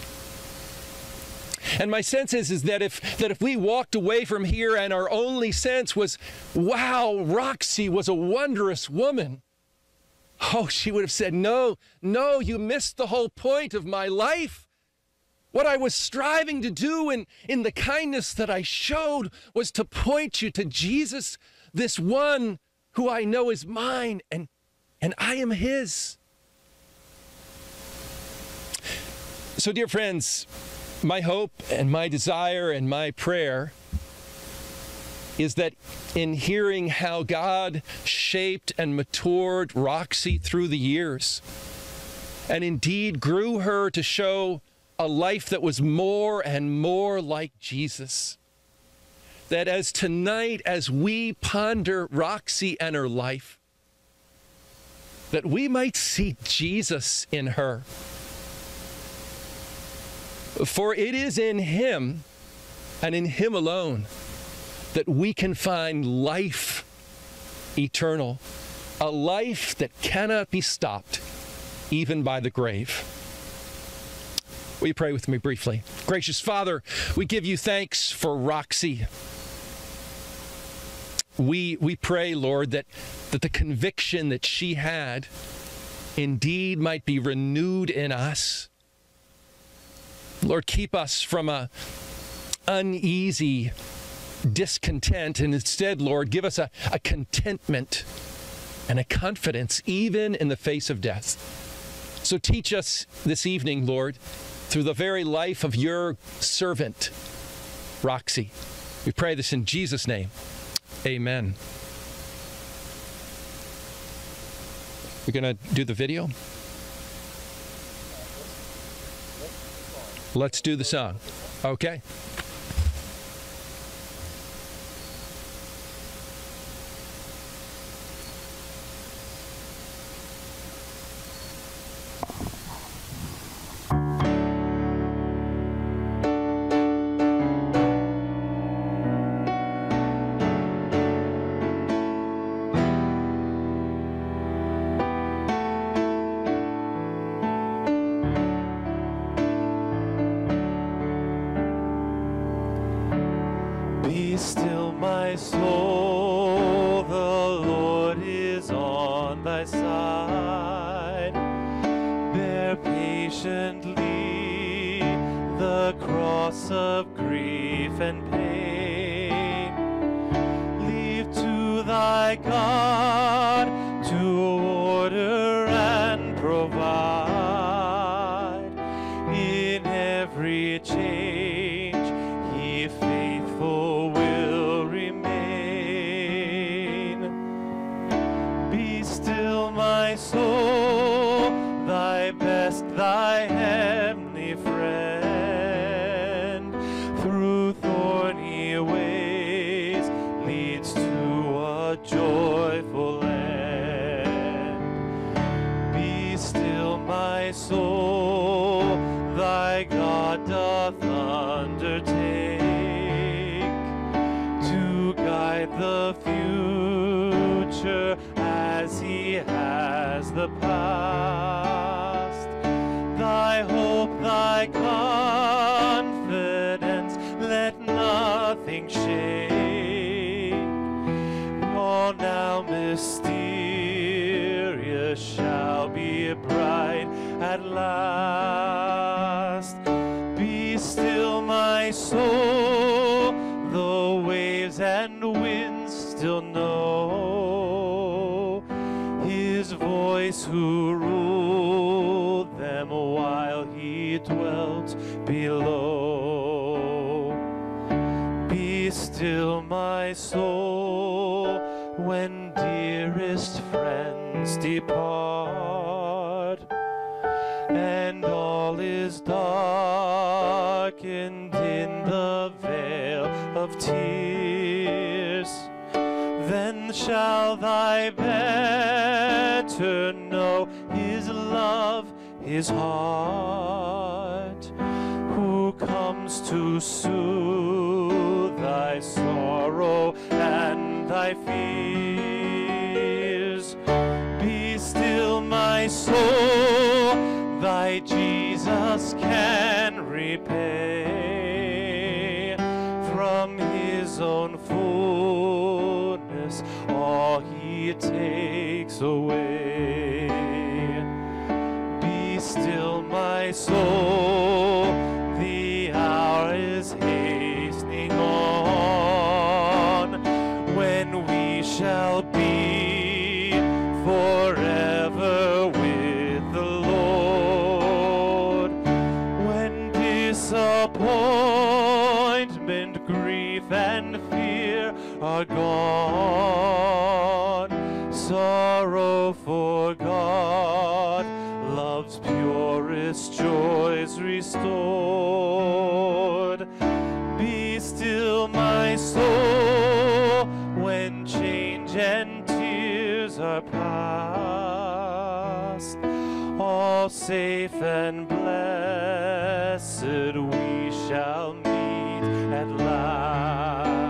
And my sense is, is that if that if we walked away from here and our only sense was, wow, Roxy was a wondrous woman. Oh, she would have said, No, no, you missed the whole point of my life. What I was striving to do in, in the kindness that I showed was to point you to Jesus, this one who I know is mine, and, and I am his. So, dear friends, my hope and my desire and my prayer is that in hearing how God shaped and matured Roxy through the years, and indeed grew her to show a life that was more and more like Jesus. That as tonight, as we ponder Roxy and her life, that we might see Jesus in her. For it is in Him and in Him alone that we can find life eternal, a life that cannot be stopped even by the grave. Will you pray with me briefly? Gracious Father, we give you thanks for Roxy. We, we pray, Lord, that, that the conviction that she had indeed might be renewed in us. Lord, keep us from a uneasy discontent, and instead, Lord, give us a, a contentment and a confidence even in the face of death. So teach us this evening, Lord, through the very life of your servant, Roxy. We pray this in Jesus' name. Amen. We're going to do the video. Let's do the song. Okay. Thy God doth undertake to guide the future as he has the past. Thy hope, thy confidence, let nothing shake, All now mysterious shall be bright at last. Who ruled them while he dwelt below. Be still, my soul, when dearest friends depart, and all is darkened in the veil of tears. Then shall thy better his his heart, who comes to soothe thy sorrow and thy fears. Be still, my soul, thy Jesus can repay from his own fullness all he takes away. Soul, the hour is hastening on. When we shall be forever with the Lord. When disappointment, grief, and fear are gone, sorrow forgot, love's purest joys restored. Be still, my soul, when change and tears are past. All safe and blessed we shall meet at last.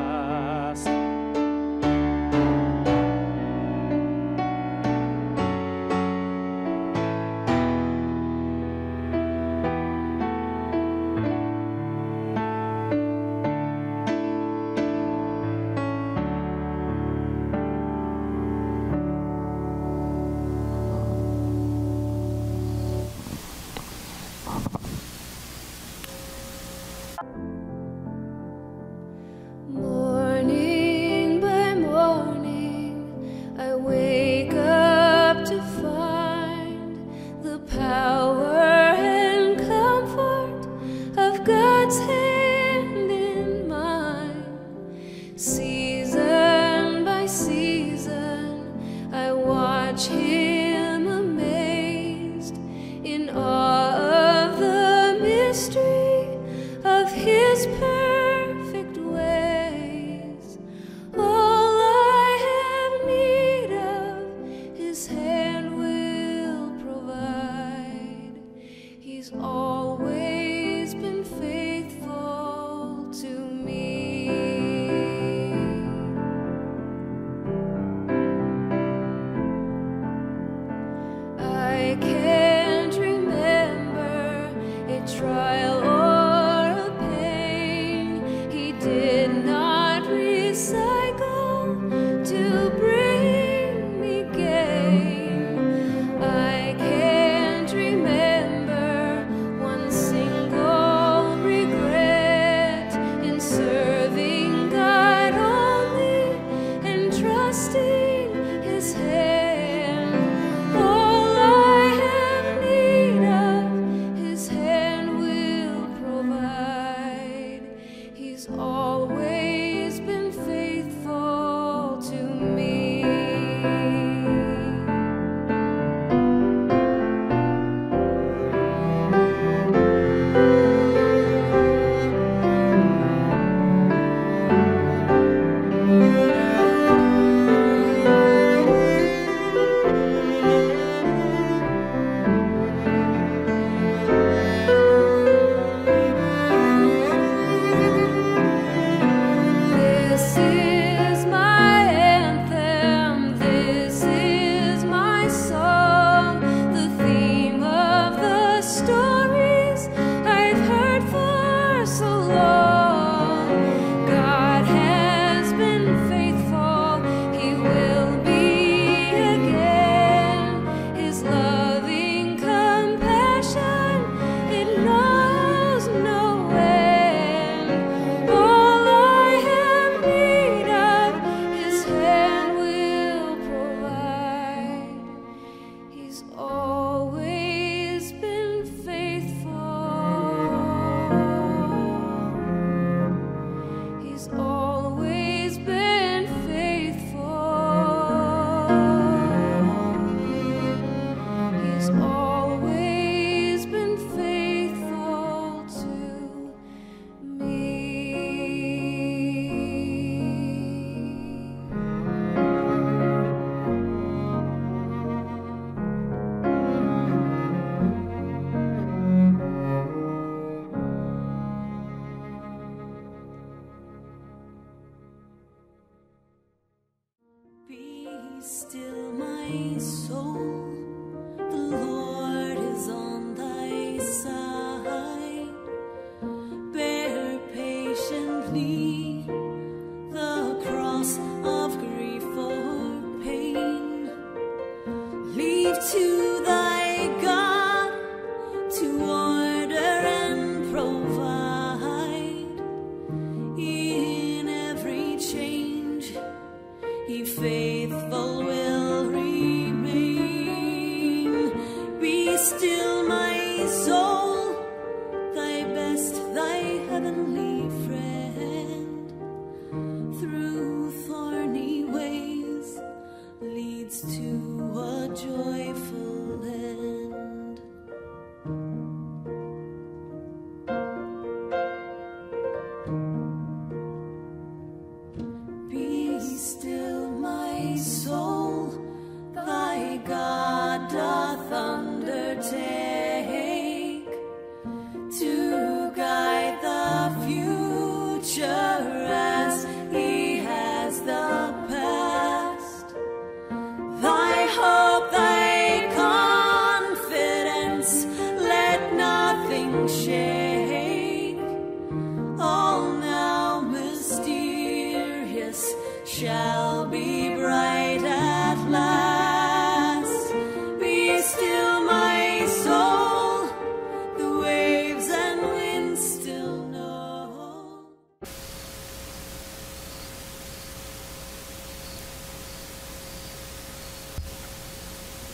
Shall be bright at last. Be still, my soul, the waves and winds still know.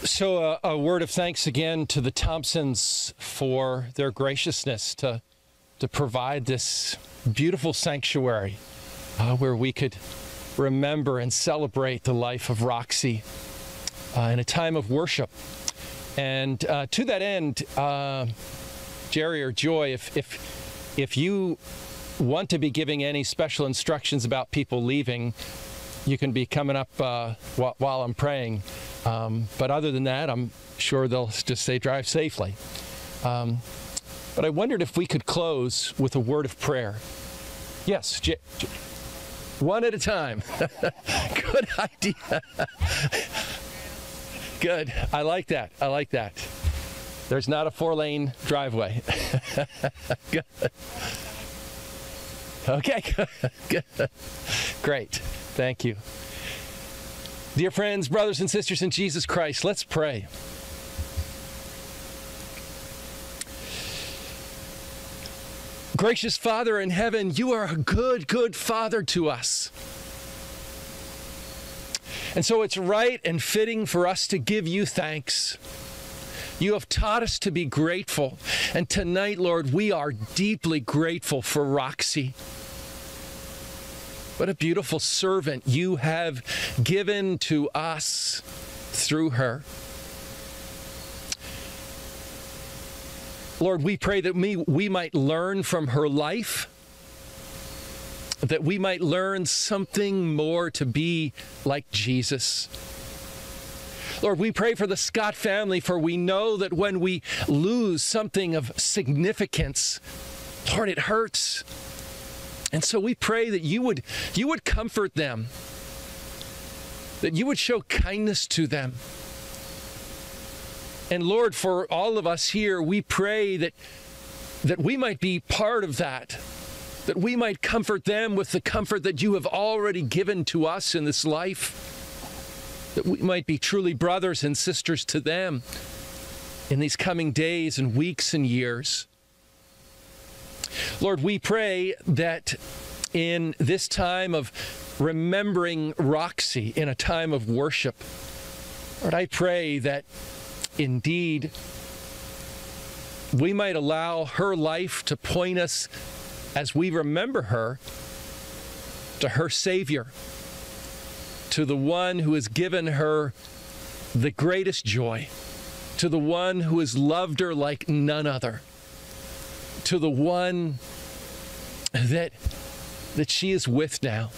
So, uh, a word of thanks again to the Thompsons for their graciousness to to provide this beautiful sanctuary uh, where we could remember and celebrate the life of Roxy uh, in a time of worship. And uh, to that end, uh, Jerry or Joy, if if if you want to be giving any special instructions about people leaving, you can be coming up uh, while, I'm praying. Um, but other than that, I'm sure they'll just say drive safely. Um, but I wondered if we could close with a word of prayer. Yes, J- J- one at a time. Good idea. Good. I like that. I like that. There's not a four lane driveway. Good. Okay, good. Great. Thank you. Dear friends, brothers and sisters in Jesus Christ, let's pray. Gracious Father in heaven, you are a good, good Father to us. And so it's right and fitting for us to give you thanks. You have taught us to be grateful. And tonight, Lord, we are deeply grateful for Roxy. What a beautiful servant you have given to us through her. Lord, we pray that we, we might learn from her life, that we might learn something more to be like Jesus. Lord, we pray for the Scott family, for we know that when we lose something of significance, Lord, it hurts. And so we pray that you would you would comfort them. That you would show kindness to them. And Lord, for all of us here, we pray that that we might be part of that. That we might comfort them with the comfort that you have already given to us in this life. That we might be truly brothers and sisters to them in these coming days and weeks and years. Lord, we pray that in this time of remembering Roxy, in a time of worship, Lord, I pray that indeed we might allow her life to point us as we remember her to her Savior, to the one who has given her the greatest joy, to the one who has loved her like none other to the one that that she is with now.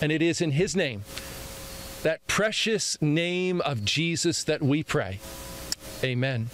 And it is in his name, that precious name of Jesus that we pray. Amen.